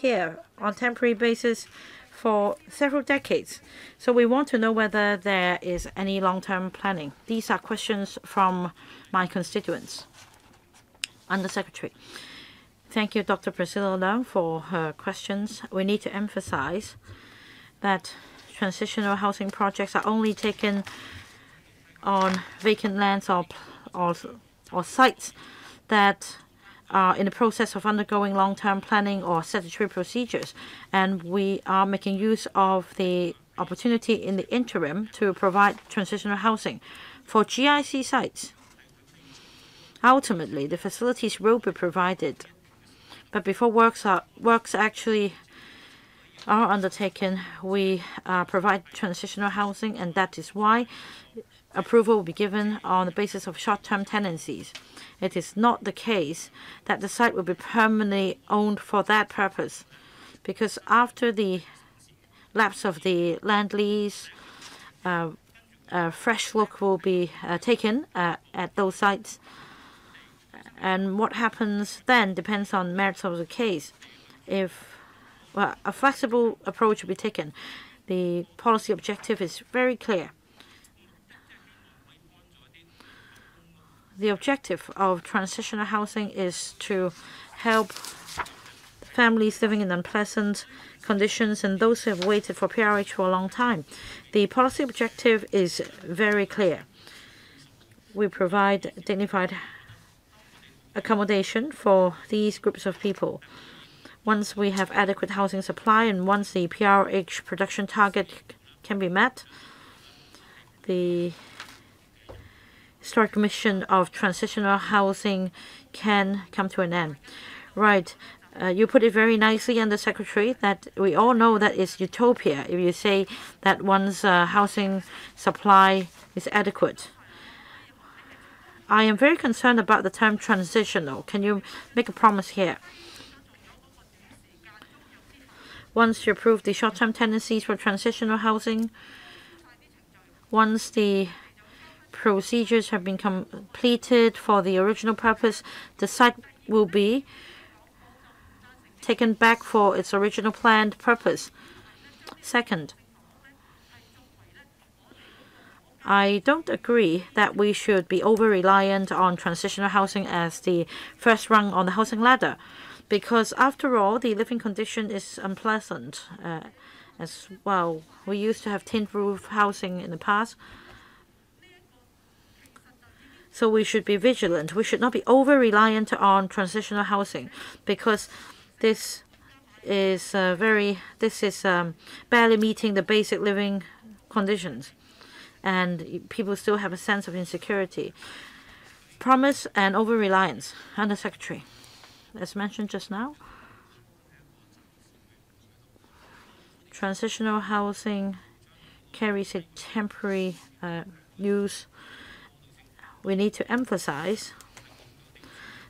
here on temporary basis for several decades. So we want to know whether there is any long-term planning. These are questions from my constituents. Undersecretary. Thank you, Dr. Priscilla Leung, for her questions. We need to emphasize that transitional housing projects are only taken on vacant lands or, or, or sites that are in the process of undergoing long-term planning or statutory procedures, and we are making use of the opportunity in the interim to provide transitional housing for GIC sites. Ultimately, the facilities will be provided, but before works are works actually are undertaken, we uh, provide transitional housing, and that is why approval will be given on the basis of short-term tenancies. It is not the case that the site will be permanently owned for that purpose, because after the lapse of the land lease, uh, a fresh look will be uh, taken uh, at those sites. And what happens then depends on merits of the case. If well, a flexible approach will be taken, the policy objective is very clear. The objective of transitional housing is to help families living in unpleasant conditions and those who have waited for PRH for a long time. The policy objective is very clear. We provide dignified accommodation for these groups of people. Once we have adequate housing supply and once the PRH production target can be met, the historic mission of transitional housing can come to an end. Right. uh, you put it very nicely, Under Secretary, that we all know that it's utopia if you say that one's uh, housing supply is adequate. I am very concerned about the term transitional. Can you make a promise here? Once you approve the short-term tenancies for transitional housing, once the procedures have been completed for the original purpose, the site will be taken back for its original planned purpose. Second, I don't agree that we should be over reliant on transitional housing as the first rung on the housing ladder, because after all, the living condition is unpleasant uh, as well. We used to have tin roof housing in the past. So we should be vigilant. We should not be over reliant on transitional housing because this is uh, very this is um, barely meeting the basic living conditions. And people still have a sense of insecurity. Promise and over reliance under secretary as mentioned just now transitional housing carries a temporary uh, use we need to emphasize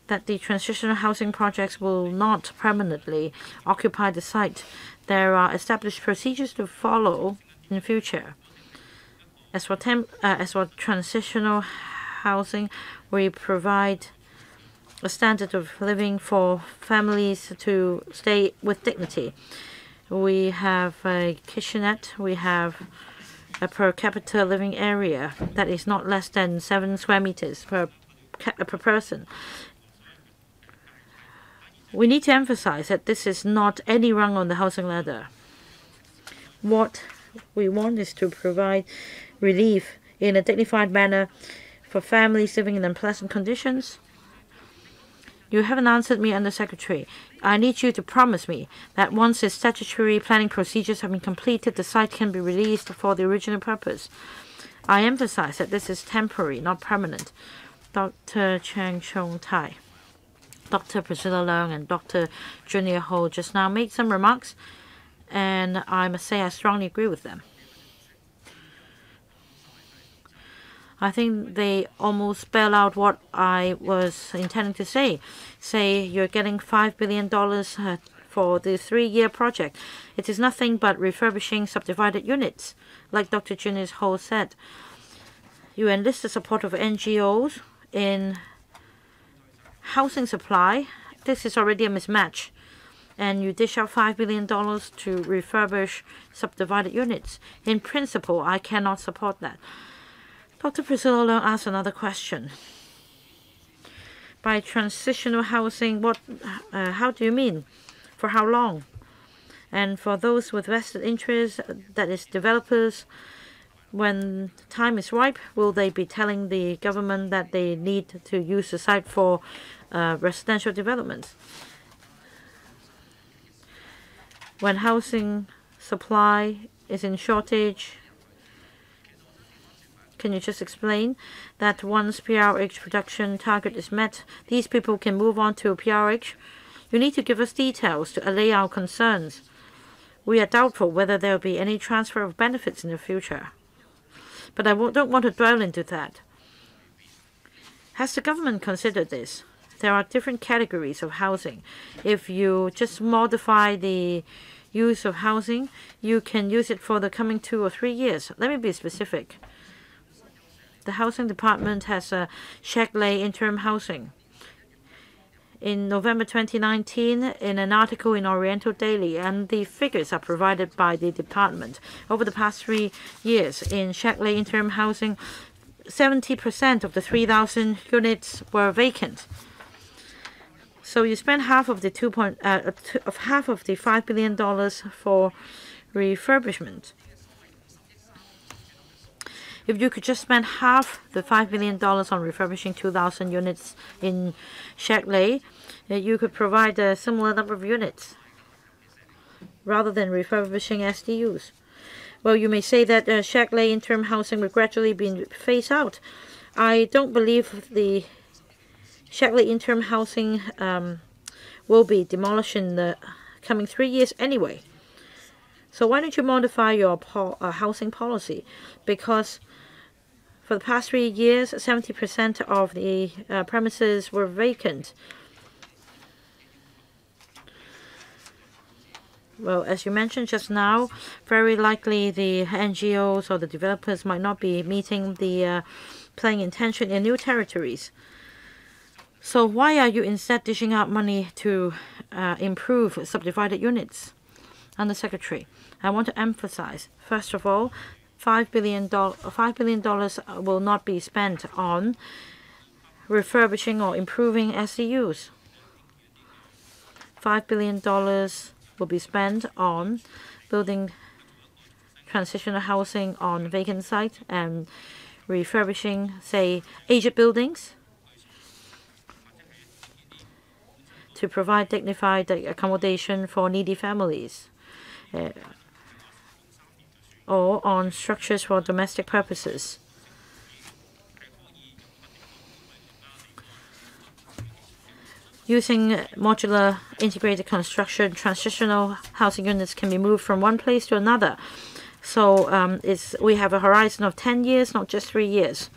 that the transitional housing projects will not permanently occupy the site. There are established procedures to follow in the future. As for, uh, as for transitional housing, we provide a standard of living for families to stay with dignity. We have a kitchenette, we have a per capita living area that is not less than seven square meters per, uh, per person. We need to emphasize that this is not any rung on the housing ladder. What we want is to provide relief in a dignified manner for families living in unpleasant conditions. You haven't answered me, Under Secretary. I need you to promise me that once the statutory planning procedures have been completed, the site can be released for the original purpose. I emphasize that this is temporary, not permanent. Dr. Cheng Chung Tai. Dr. Priscilla Leung and Dr. Junius Ho just now made some remarks, and I must say I strongly agree with them. I think they almost spell out what I was intending to say. Say you're getting $5 billion uh, for the three-year project. It is nothing but refurbishing subdivided units, like Dr. Junius Ho said. You enlist the support of NGOs in housing supply, this is already a mismatch. And you dish out $5 billion to refurbish subdivided units. In principle, I cannot support that. Dr. Priscilla asked another question. By transitional housing, what, uh, how do you mean? For how long? And for those with vested interests, that is developers, when time is ripe, will they be telling the government that they need to use the site for uh, residential developments? When housing supply is in shortage, can you just explain that once PRH production target is met, these people can move on to PRH? You need to give us details to allay our concerns. We are doubtful whether there will be any transfer of benefits in the future but I don't want to dwell into that. Has the government considered this? There are different categories of housing. If you just modify the use of housing, you can use it for the coming two or three years. Let me be specific. The housing department has a Shek Lei interim housing in November 2019 in an article in Oriental Daily, and the figures are provided by the department. Over the past three years in Shek interim housing, 70% of the 3,000 units were vacant. So you spend half of the two point uh, of half of the five billion dollars for refurbishment. If you could just spend half the $5 million on refurbishing 2,000 units in Shek Lei, uh, you could provide a similar number of units rather than refurbishing SDUs. Well, you may say that uh, Shek Lei interim housing will gradually be phased out. I don't believe the Shek Lei interim housing um, will be demolished in the coming three years anyway. So why don't you modify your po uh, housing policy? Because for the past three years, 70% of the uh, premises were vacant. Well, as you mentioned just now, very likely the NGOs or the developers might not be meeting the uh, planning intention in new territories. So why are you instead dishing out money to uh, improve subdivided units? Under Secretary, I want to emphasize, first of all, $5 billion, $5 billion will not be spent on refurbishing or improving SDUs. $5 billion will be spent on building transitional housing on vacant sites and refurbishing, say, aged buildings to provide dignified accommodation for needy families. Uh, or on structures for domestic purposes. Using modular integrated construction, transitional housing units can be moved from one place to another. So um, we have a horizon of 10 years, not just three years.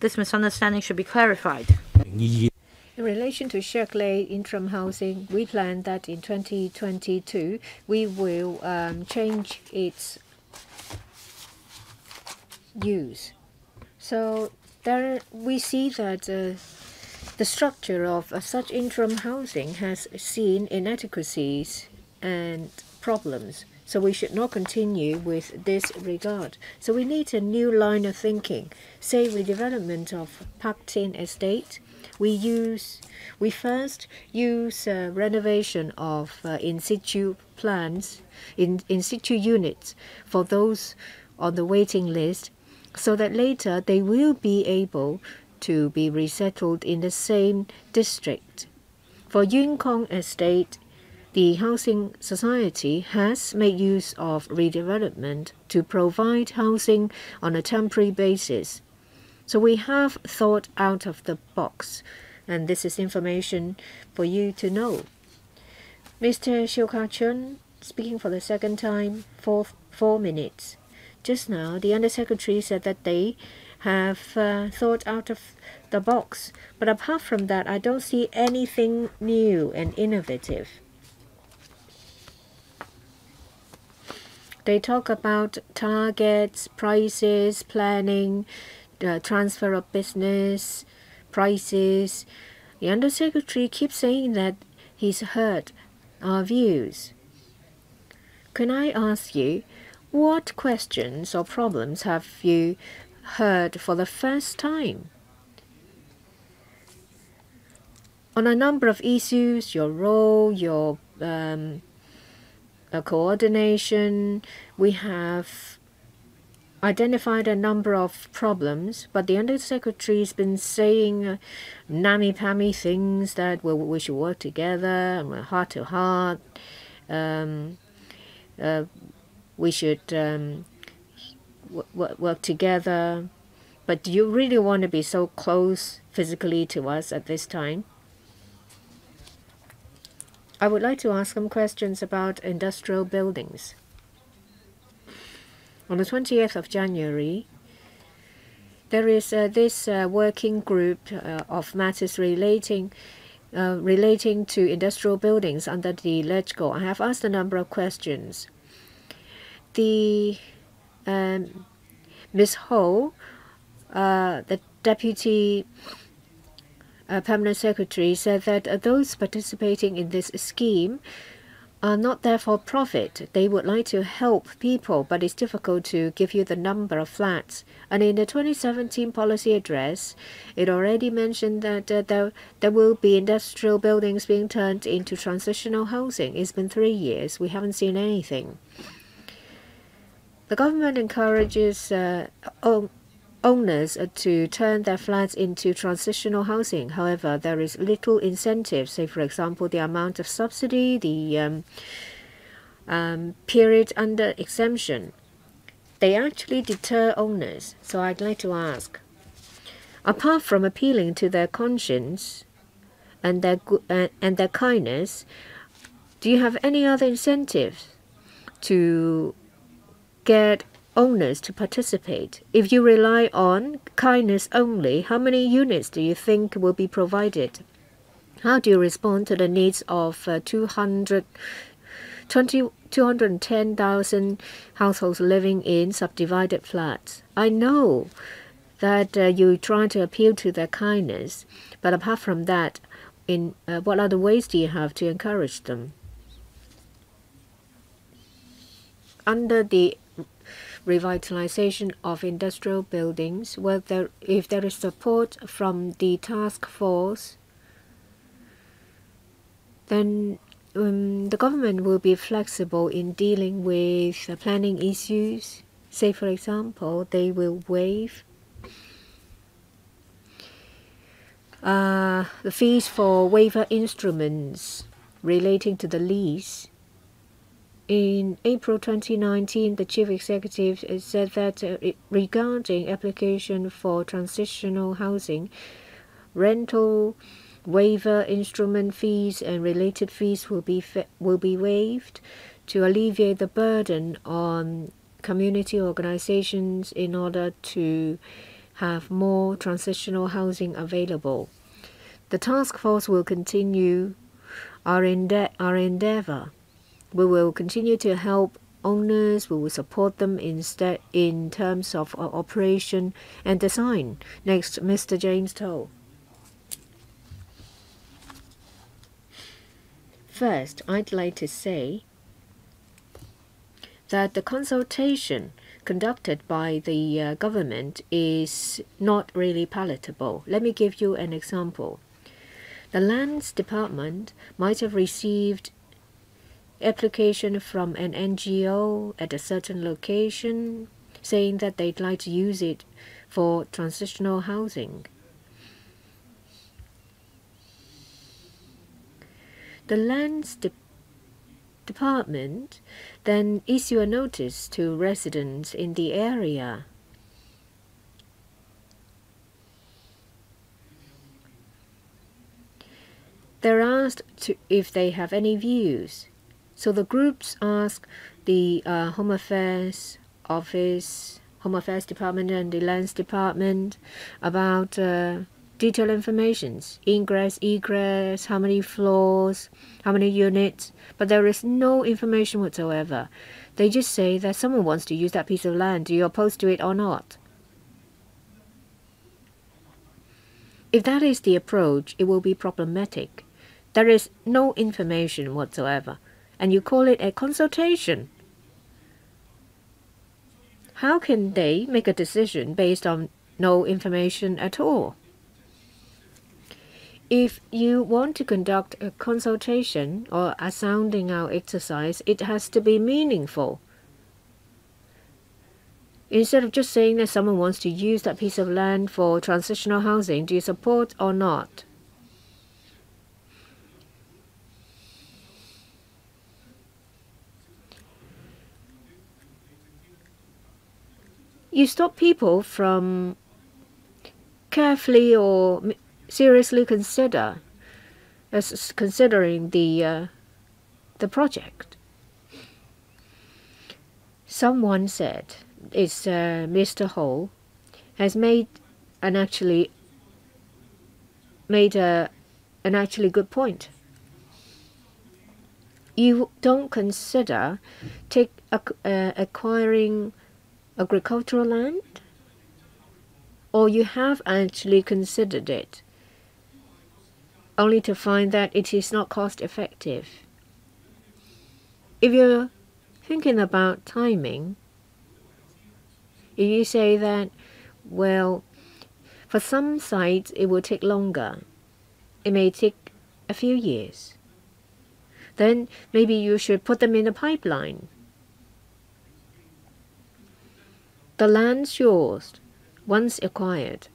This misunderstanding should be clarified. In relation to Shek Lei interim housing, we plan that in 2022 we will um, change its use. So there we see that uh, the structure of uh, such interim housing has seen inadequacies and problems. So we should not continue with this regard. So we need a new line of thinking. Say redevelopment of Pak Tin Estate. We use we first use uh, renovation of uh, in situ plans in in situ units for those on the waiting list so that later they will be able to be resettled in the same district. For Yue Kwong Estate, the Housing Society has made use of redevelopment to provide housing on a temporary basis. So we have thought out of the box, and this is information for you to know. Mr. Shiu Ka-chun, speaking for the second time, for four minutes. Just now, the Undersecretary said that they have uh, thought out of the box. But apart from that, I don't see anything new and innovative. They talk about targets, prices, planning, the transfer of business, prices. The Undersecretary keeps saying that he's heard our views. Can I ask you, what questions or problems have you heard for the first time? On a number of issues, your role, your um, uh, coordination, we have identified a number of problems, but the Undersecretary has been saying uh, nammy-pammy things that we, we should work together, heart to heart. Um, uh, we should um, work together. But do you really want to be so close physically to us at this time? I would like to ask some questions about industrial buildings. On the 20th of January, there is uh, this uh, working group uh, of matters relating uh, relating to industrial buildings under the LegCo. I have asked a number of questions the um, Ms. Ho, uh, the deputy uh, permanent secretary, said that uh, those participating in this scheme are not there for profit. They would like to help people, but it's difficult to give you the number of flats. And in the 2017 policy address, it already mentioned that uh, there, there will be industrial buildings being turned into transitional housing. It's been three years. We haven't seen anything. The government encourages uh, owners to turn their flats into transitional housing. However, there is little incentive, say, for example, the amount of subsidy, the um, um, period under exemption. They actually deter owners. So I'd like to ask apart from appealing to their conscience, and their uh, and their kindness, do you have any other incentives to get owners to participate? If you rely on kindness only, how many units do you think will be provided? How do you respond to the needs of uh, 200, 20, 210,000 households living in subdivided flats? I know that uh, you try to appeal to their kindness, but apart from that, in uh, what other ways do you have to encourage them? Under the revitalization of industrial buildings, whether if there is support from the task force, then um, the government will be flexible in dealing with uh, planning issues. Say, for example, they will waive uh, the fees for waiver instruments relating to the lease. In April 2019, the chief executive said that uh, regarding application for transitional housing, rental waiver instrument fees and related fees will be will be waived to alleviate the burden on community organizations in order to have more transitional housing available. The task force will continue our, ende- our endeavor. We will continue to help owners, we will support them instead in terms of operation and design. Next, Mr. James To. First, I'd like to say that the consultation conducted by the uh, government is not really palatable. Let me give you an example. The Lands Department might have received application from an NGO at a certain location saying that they'd like to use it for transitional housing. The Lands Department department then issue a notice to residents in the area. They're asked to, if they have any views. So the groups ask the uh, Home Affairs Office, Home Affairs Department, and the Lands Department about uh, detailed information ingress, egress, how many floors, how many units, but there is no information whatsoever. They just say that someone wants to use that piece of land. Do you oppose to it or not? If that is the approach, it will be problematic. There is no information whatsoever, and you call it a consultation. How can they make a decision based on no information at all? If you want to conduct a consultation or a sounding out exercise, it has to be meaningful. Instead of just saying that someone wants to use that piece of land for transitional housing, do you support or not? You stop people from carefully or seriously consider as considering the uh, the project. Someone said it's uh, Mr. Hall has made an actually made a an actually good point. You don't consider take uh, acquiring agricultural land, or you have actually considered it only to find that it is not cost effective. If you're thinking about timing, if you say that, well, for some sites it will take longer, it may take a few years, then maybe you should put them in a pipeline. The land's yours once acquired.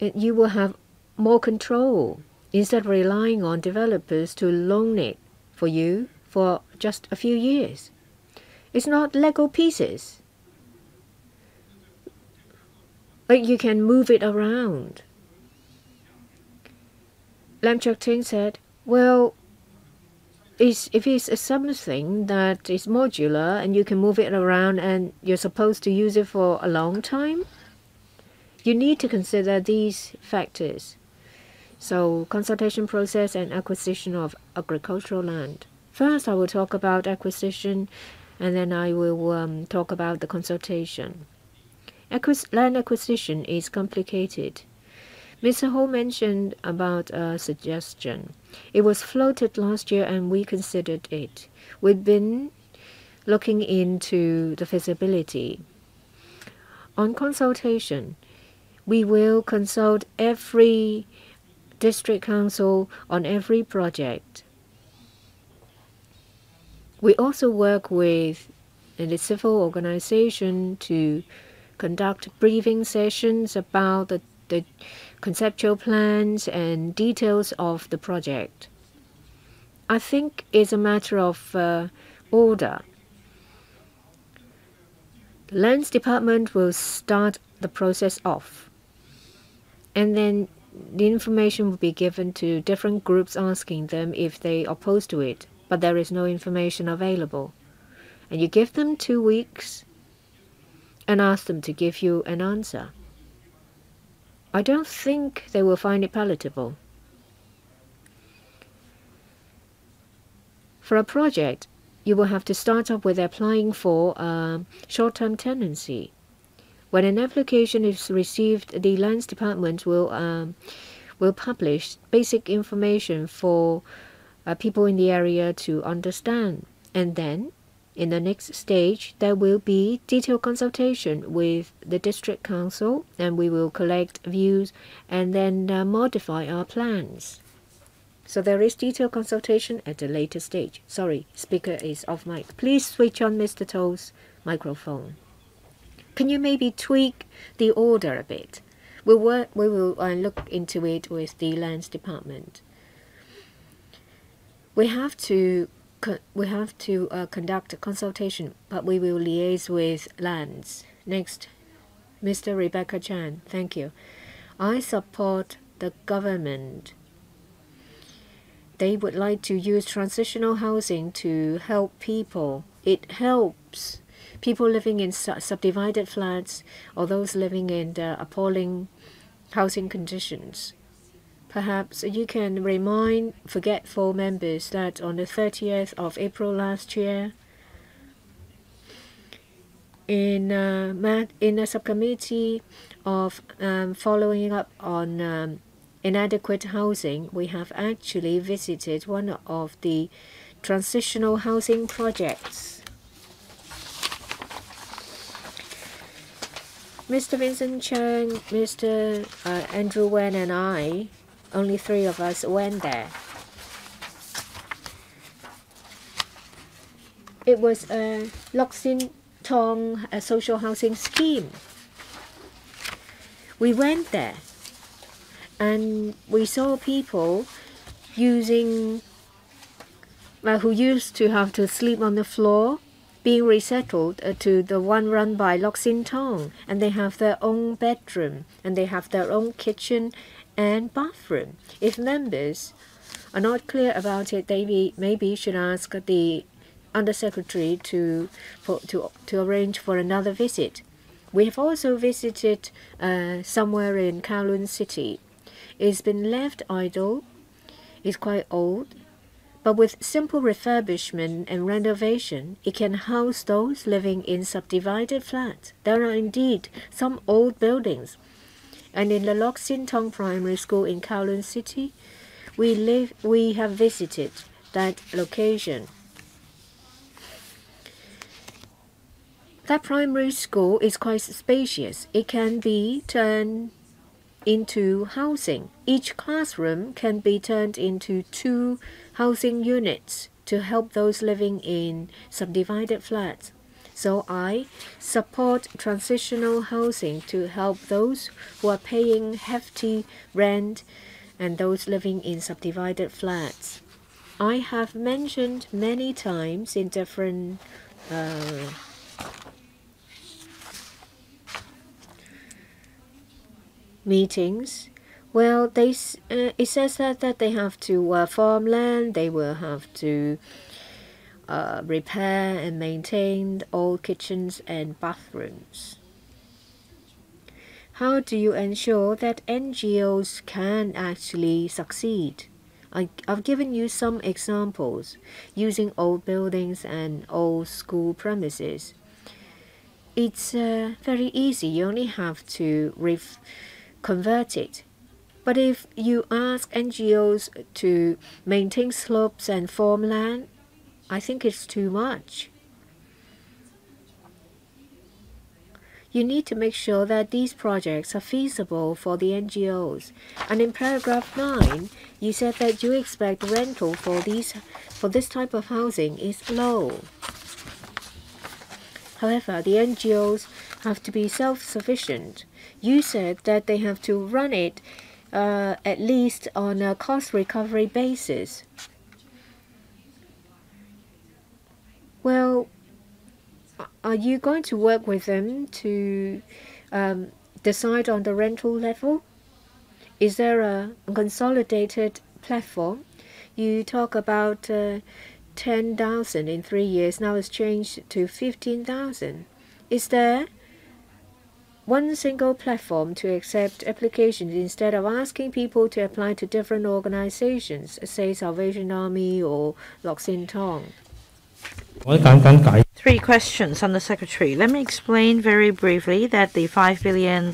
You will have more control instead of relying on developers to loan it for you for just a few years. It's not Lego pieces. But you can move it around. Lam Cheuk Ting said, well, if it's something that is modular and you can move it around and you're supposed to use it for a long time, you need to consider these factors. So, consultation process and acquisition of agricultural land. First, I will talk about acquisition and then I will um, talk about the consultation. Acquis land acquisition is complicated. Mr. Ho mentioned about a suggestion. It was floated last year and we considered it. We've been looking into the feasibility. On consultation, we will consult every district council on every project. We also work with the civil organization to conduct briefing sessions about the, the conceptual plans and details of the project. I think it's a matter of uh, order. The Lands Department will start the process off, and then the information will be given to different groups asking them if they oppose to it, but there is no information available. And you give them two weeks and ask them to give you an answer. I don't think they will find it palatable. For a project, you will have to start off with applying for a short-term tenancy. When an application is received, the lands department will um, will publish basic information for uh, people in the area to understand, and then in the next stage, there will be detailed consultation with the district council and we will collect views and then uh, modify our plans. So there is detailed consultation at a later stage. Sorry, speaker is off mic. Please switch on Mr. To's microphone. Can you maybe tweak the order a bit? We'll work, we will uh, look into it with the lands department. We have to we have to uh, conduct a consultation, but we will liaise with lands. Next, Mr. Rebecca Chan, thank you. I support the government. They would like to use transitional housing to help people. It helps people living in su subdivided flats or those living in appalling housing conditions. Perhaps you can remind forgetful members that on the 30th of April last year, in uh, in a subcommittee of um, following up on um, inadequate housing, we have actually visited one of the transitional housing projects. Mr. Vincent Cheng, Mr. Uh, Andrew Wan, and I only three of us went there. It was a Lok Sin Tong a social housing scheme. We went there and we saw people using uh, who used to have to sleep on the floor being resettled uh, to the one run by Lok Sin Tong and they have their own bedroom and they have their own kitchen and bathroom. If members are not clear about it, they may, maybe should ask the undersecretary to, for, to, to arrange for another visit. We have also visited uh, somewhere in Kowloon City. It's been left idle. It's quite old. But with simple refurbishment and renovation, it can house those living in subdivided flats. There are indeed some old buildings and in the Lok Sin Tong Primary School in Kowloon City, we live we have visited that location. That primary school is quite spacious. It can be turned into housing. Each classroom can be turned into two housing units to help those living in subdivided flats. So I support transitional housing to help those who are paying hefty rent and those living in subdivided flats. I have mentioned many times in different uh, meetings Well, they uh, it says that, that they have to uh, farm land, they will have to uh, repair and maintain all kitchens and bathrooms. How do you ensure that NGOs can actually succeed? I, I've given you some examples using old buildings and old school premises. It's uh, very easy, you only have to convert it but if you ask NGOs to maintain slopes and farmland, I think it's too much. You need to make sure that these projects are feasible for the NGOs. And in paragraph 9, you said that you expect rental for these for this type of housing is low. However, the NGOs have to be self-sufficient. You said that they have to run it uh, at least on a cost recovery basis. Well, are you going to work with them to um, decide on the rental level? Is there a consolidated platform? You talk about uh, 10,000 in three years, now it's changed to 15,000. Is there one single platform to accept applications instead of asking people to apply to different organizations, say Salvation Army or Lok Sin Tong. Three questions on the Secretary. Let me explain very briefly that the $5 billion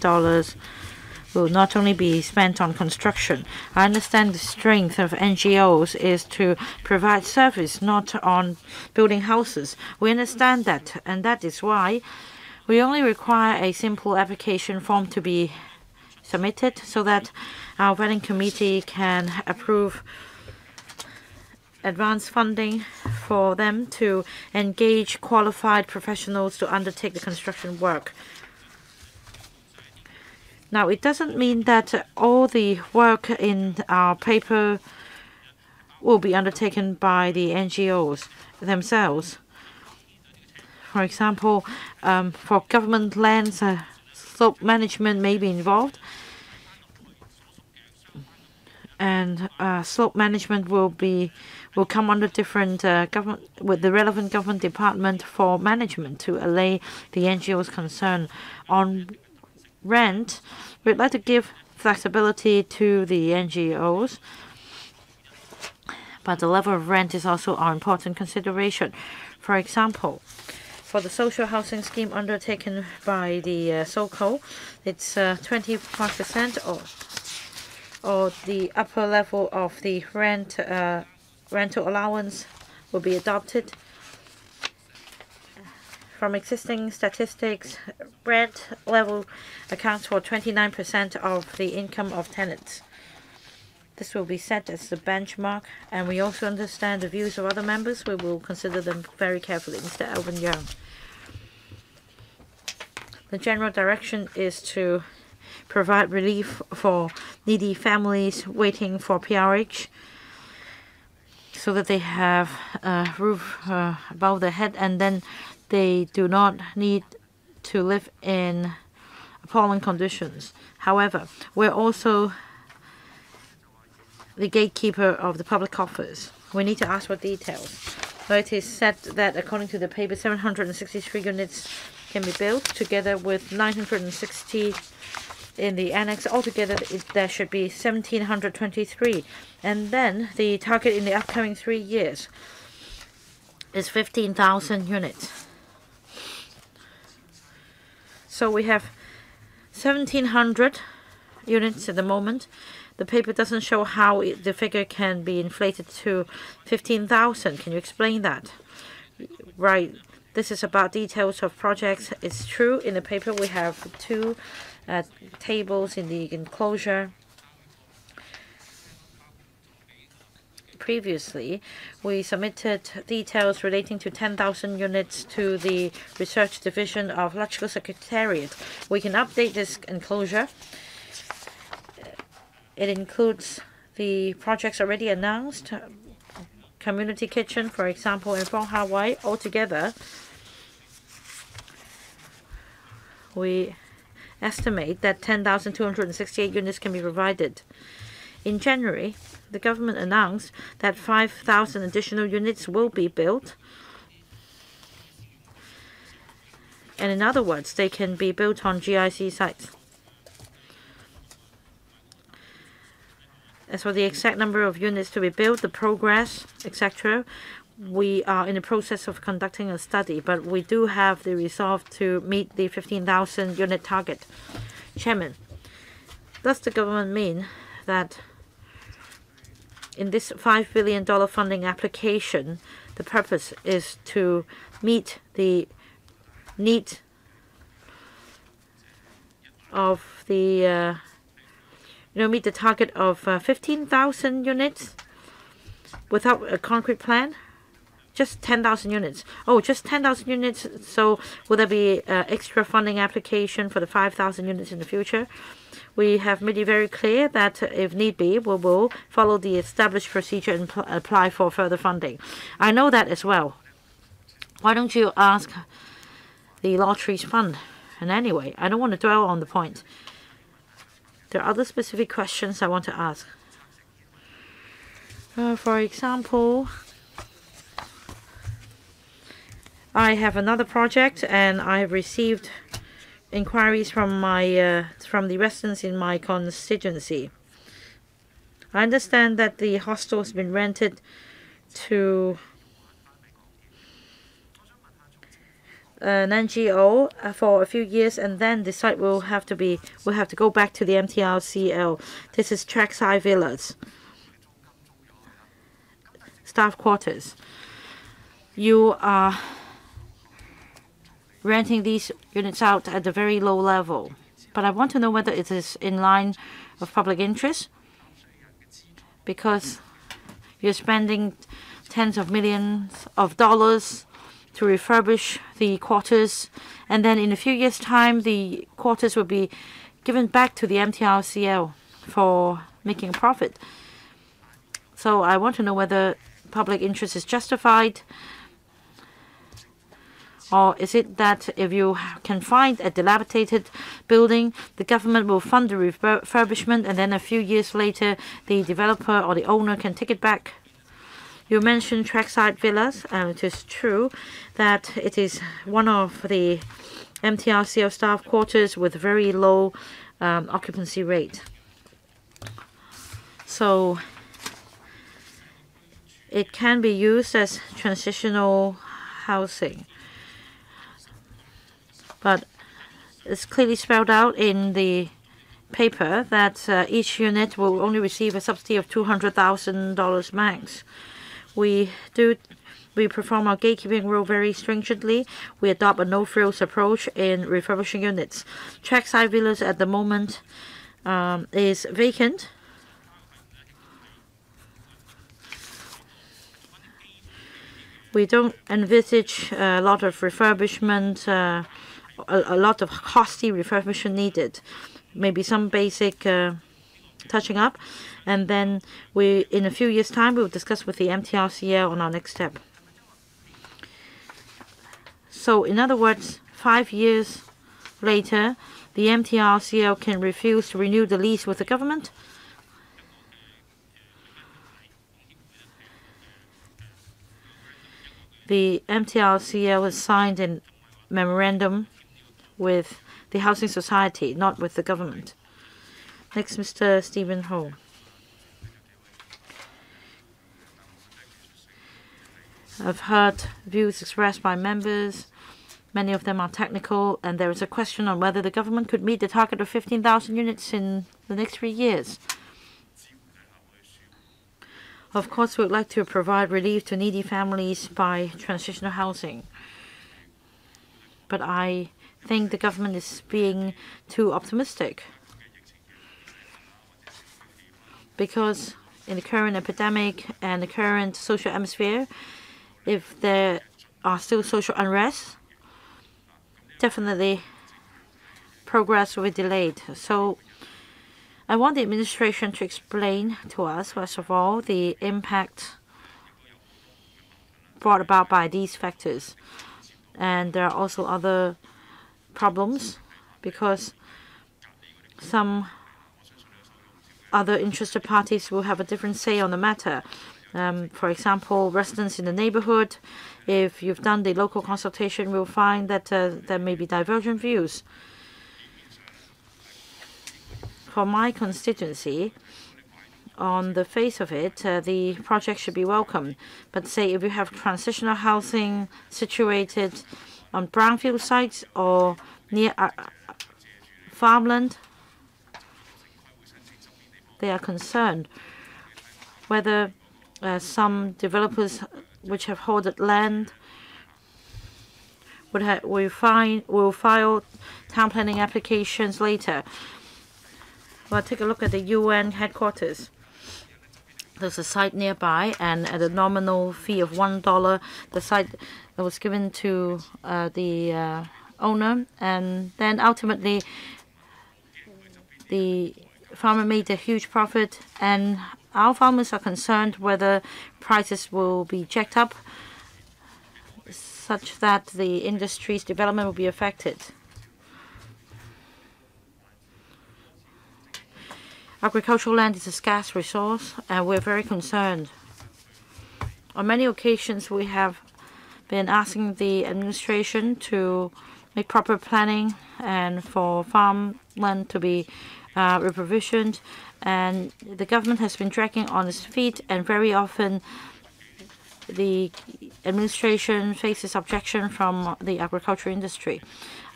will not only be spent on construction. I understand the strength of NGOs is to provide service, not on building houses. We understand that, and that is why we only require a simple application form to be submitted so that our vetting committee can approve advance funding for them to engage qualified professionals to undertake the construction work. Now, it doesn't mean that all the work in our paper will be undertaken by the NGOs themselves. For example, um, for government lands, uh, slope management may be involved. And uh, slope management will be will come under different uh, government with the relevant government department for management to allay the NGO's concern on rent. We'd like to give flexibility to the NGOs, but the level of rent is also our important consideration. For example, for the social housing scheme undertaken by the uh, SOCO, it's 25% uh, or, or the upper level of the rent uh, rental allowance will be adopted. From existing statistics, rent level accounts for 29% of the income of tenants. This will be set as the benchmark, and we also understand the views of other members. We will consider them very carefully. Mr. Alvin Yeung. The general direction is to provide relief for needy families waiting for PRH so that they have a roof uh, above their head and then they do not need to live in appalling conditions. However, we're also the gatekeeper of the public coffers. We need to ask for details. So it is said that according to the paper, 763 units can be built together with 960 in the annex. Altogether, it, there should be 1,723. And then the target in the upcoming three years is 15,000 units. So we have 1,700 units at the moment the paper doesn't show how it, the figure can be inflated to 15,000. Can you explain that? Right. This is about details of projects. It's true in the paper we have two uh, tables in the enclosure. Previously, we submitted details relating to 10,000 units to the Research Division of Electrical Secretariat. We can update this enclosure it includes the projects already announced, community kitchen, for example, in Kong Ha Wai. Altogether, we estimate that 10,268 units can be provided. In January, the government announced that 5,000 additional units will be built. And in other words, they can be built on GIC sites. As for the exact number of units to be built, the progress, etc., we are in the process of conducting a study, but we do have the resolve to meet the 15,000 unit target. Chairman, does the government mean that in this $5 billion funding application, the purpose is to meet the need of the, uh, you know, meet the target of uh, 15,000 units without a concrete plan? Just 10,000 units. Oh, just 10,000 units. So will there be uh, extra funding application for the 5,000 units in the future? We have made it very clear that if need be, we will follow the established procedure and apply for further funding. I know that as well. Why don't you ask the lotteries fund? And anyway, I don't want to dwell on the point. There are other specific questions I want to ask. Uh, for example, I have another project and I have received inquiries from my uh, from the residents in my constituency. I understand that the hostel has been rented to an NGO uh, for a few years, and then the site will have to be will have to go back to the MTRCL. This is Trackside Villas, staff quarters. You are renting these units out at a very low level. But I want to know whether it is in line of public interest because you're spending tens of millions of dollars to refurbish the quarters, and then in a few years' time, the quarters will be given back to the MTRCL for making a profit. So I want to know whether public interest is justified or is it that if you can find a dilapidated building, the government will fund the refurbishment and then a few years later the developer or the owner can take it back? You mentioned Trackside Villas, and it is true that it is one of the MTRCL staff quarters with very low um, occupancy rate. So it can be used as transitional housing but it's clearly spelled out in the paper that uh, each unit will only receive a subsidy of $200,000 max. We do we perform our gatekeeping role very stringently. We adopt a no-frills approach in refurbishing units. Trackside villas at the moment um, is vacant. We don't envisage a lot of refurbishment uh, a, a lot of costly refurbishment needed, maybe some basic uh, touching up, and then we in a few years' time we will discuss with the MTRCL on our next step. So in other words, five years later, the MTRCL can refuse to renew the lease with the government. The MTRCL has signed a memorandum with the housing society, not with the government. Next, Mr. Steven Ho. I've heard views expressed by members. Many of them are technical, and there is a question on whether the government could meet the target of 15,000 units in the next three years. Of course, we would like to provide relief to needy families by transitional housing. But I think the government is being too optimistic. Because in the current epidemic and the current social atmosphere, if there are still social unrest, definitely progress will be delayed. So I want the administration to explain to us, first of all, the impact brought about by these factors. And there are also other problems because some other interested parties will have a different say on the matter. Um, for example, residents in the neighborhood, if you've done the local consultation, will find that uh, there may be divergent views. For my constituency, on the face of it, uh, the project should be welcome. But say if you have transitional housing situated on brownfield sites or near uh, farmland, they are concerned whether uh, some developers which have hoarded land would ha will, find, will file town planning applications later. Well, take a look at the UN headquarters. There's a site nearby, and at a nominal fee of one dollar, the site was given to uh, the uh, owner, and then ultimately the farmer made a huge profit, and our farmers are concerned whether prices will be jacked up such that the industry's development will be affected. Agricultural land is a scarce resource, and we're very concerned. On many occasions, we have been asking the administration to make proper planning and for farmland to be uh, reprovisioned. And the government has been dragging on its feet, and very often the administration faces objection from the agriculture industry.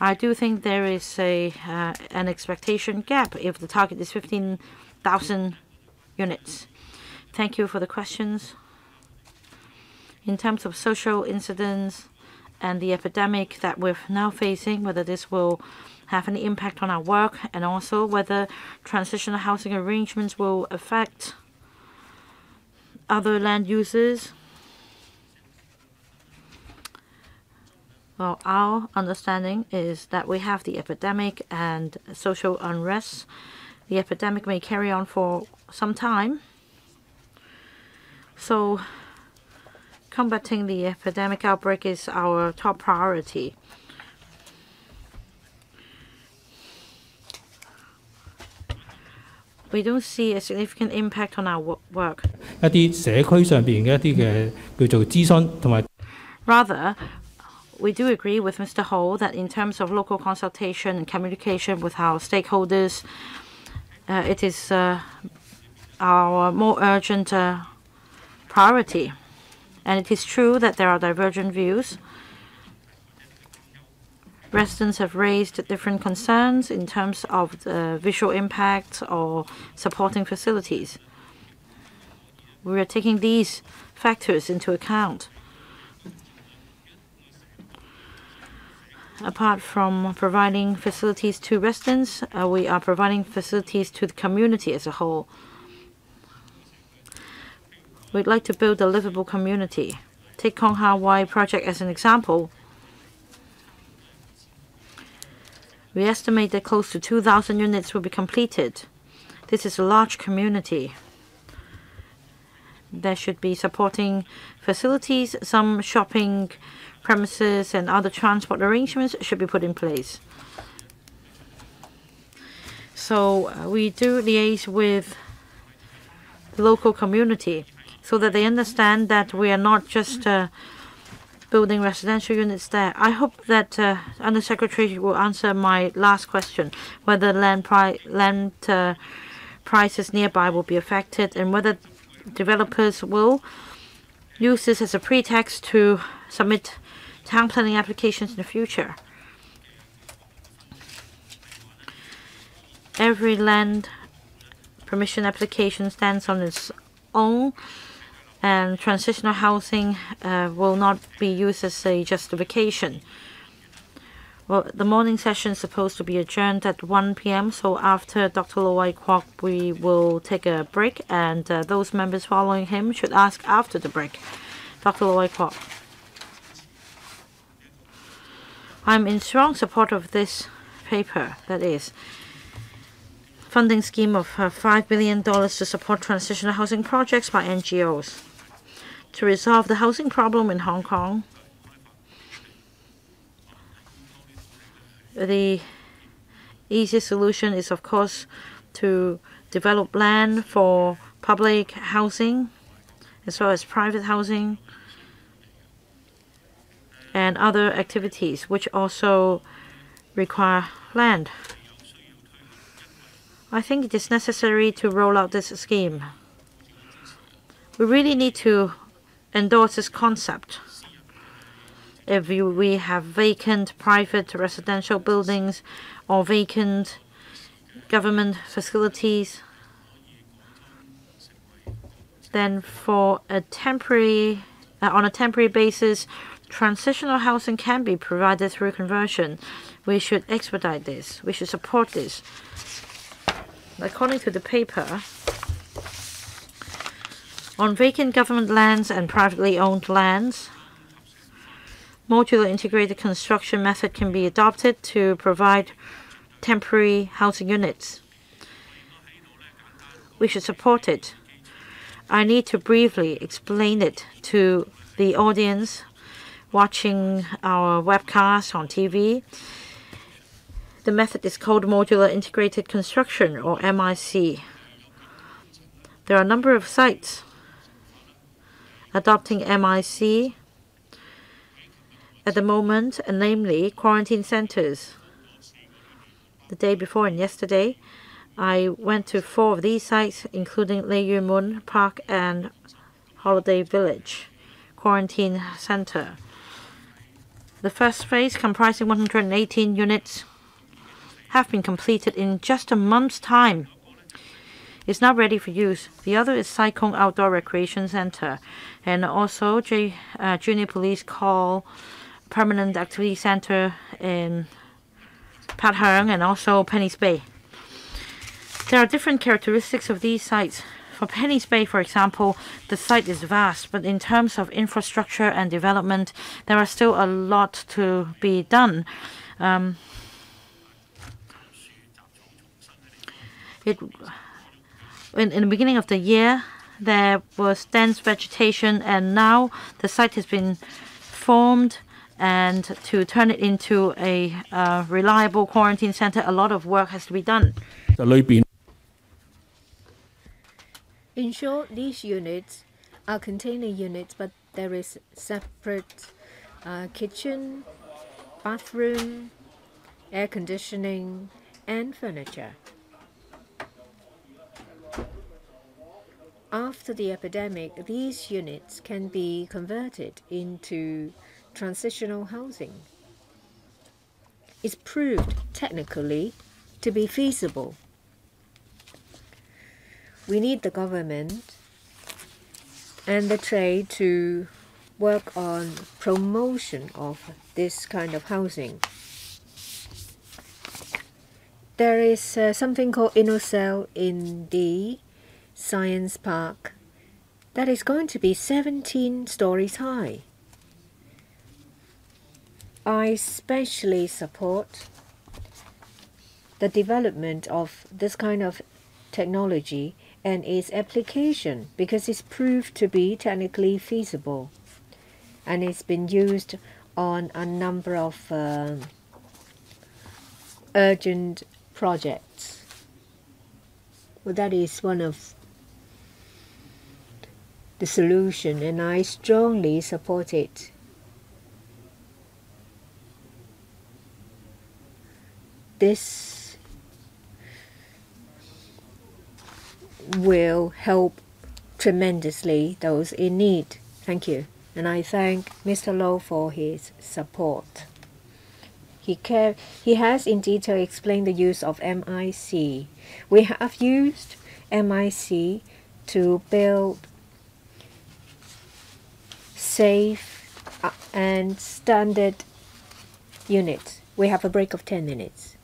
I do think there is a uh, an expectation gap if the target is 15,000 units. Thank you for the questions. In terms of social incidents and the epidemic that we're now facing, whether this will have any impact on our work, and also whether transitional housing arrangements will affect other land users Well, our understanding is that we have the epidemic and social unrest. The epidemic may carry on for some time. So combating the epidemic outbreak is our top priority. We don't see a significant impact on our work. Rather we do agree with Mr. Ho that in terms of local consultation and communication with our stakeholders, uh, it is uh, our more urgent uh, priority. And it is true that there are divergent views. Residents have raised different concerns in terms of the visual impact or supporting facilities. We are taking these factors into account. Apart from providing facilities to residents, uh, we are providing facilities to the community as a whole. We'd like to build a livable community. Take Kong Ha Wai project as an example. We estimate that close to 2,000 units will be completed. This is a large community. There should be supporting facilities, some shopping premises and other transport arrangements should be put in place. So uh, we do liaise with the local community so that they understand that we are not just uh, building residential units there. I hope that uh, Undersecretary will answer my last question, whether land, pri land uh, prices nearby will be affected and whether developers will use this as a pretext to submit town planning applications in the future. Every land permission application stands on its own and transitional housing uh, will not be used as a justification. Well, the morning session is supposed to be adjourned at 1 p.m. So after Dr. Lo Wai Kwok, we will take a break, and uh, those members following him should ask after the break. Dr. Lo Wai Kwok. I'm in strong support of this paper, that is, funding scheme of uh, $5 billion to support transitional housing projects by NGOs to resolve the housing problem in Hong Kong. The easiest solution is, of course, to develop land for public housing as well as private housing and other activities which also require land. I think it is necessary to roll out this scheme. We really need to endorse this concept. If we have vacant private residential buildings or vacant government facilities, then for a temporary, uh, on a temporary basis, transitional housing can be provided through conversion. We should expedite this. We should support this. According to the paper, on vacant government lands and privately owned lands, modular integrated construction method can be adopted to provide temporary housing units. We should support it. I need to briefly explain it to the audience watching our webcast on TV. The method is called Modular Integrated Construction or MIC. There are a number of sites adopting MIC at the moment, namely quarantine centers. The day before and yesterday, I went to four of these sites, including Lei Yue Mun Park and Holiday Village Quarantine Center. The first phase, comprising 118 units, have been completed in just a month's time. It's now ready for use. The other is Sai Kung Outdoor Recreation Center and also J, uh, Junior Police Call Permanent Activity Center in Pat Heung and also Penny's Bay. There are different characteristics of these sites. For Penny's Bay, for example, the site is vast, but in terms of infrastructure and development, there are still a lot to be done. Um, it, in, in the beginning of the year, there was dense vegetation, and now the site has been formed and to turn it into a uh, reliable quarantine center, a lot of work has to be done. In short, these units are container units, but there is separate uh, kitchen, bathroom, air conditioning, and furniture. After the epidemic, these units can be converted into transitional housing. It's proved technically to be feasible we need the government and the trade to work on promotion of this kind of housing. There is uh, something called InnoCell in the Science Park that is going to be 17 stories high. I especially support the development of this kind of technology and its application because it's proved to be technically feasible and it's been used on a number of uh, urgent projects. Well, that is one of the solution and I strongly support it. This will help tremendously those in need. Thank you. And I thank Mr. Lo for his support. He, care, he has in detail explained the use of MIC. We have used MIC to build safe uh, and standard units. We have a break of 10 minutes.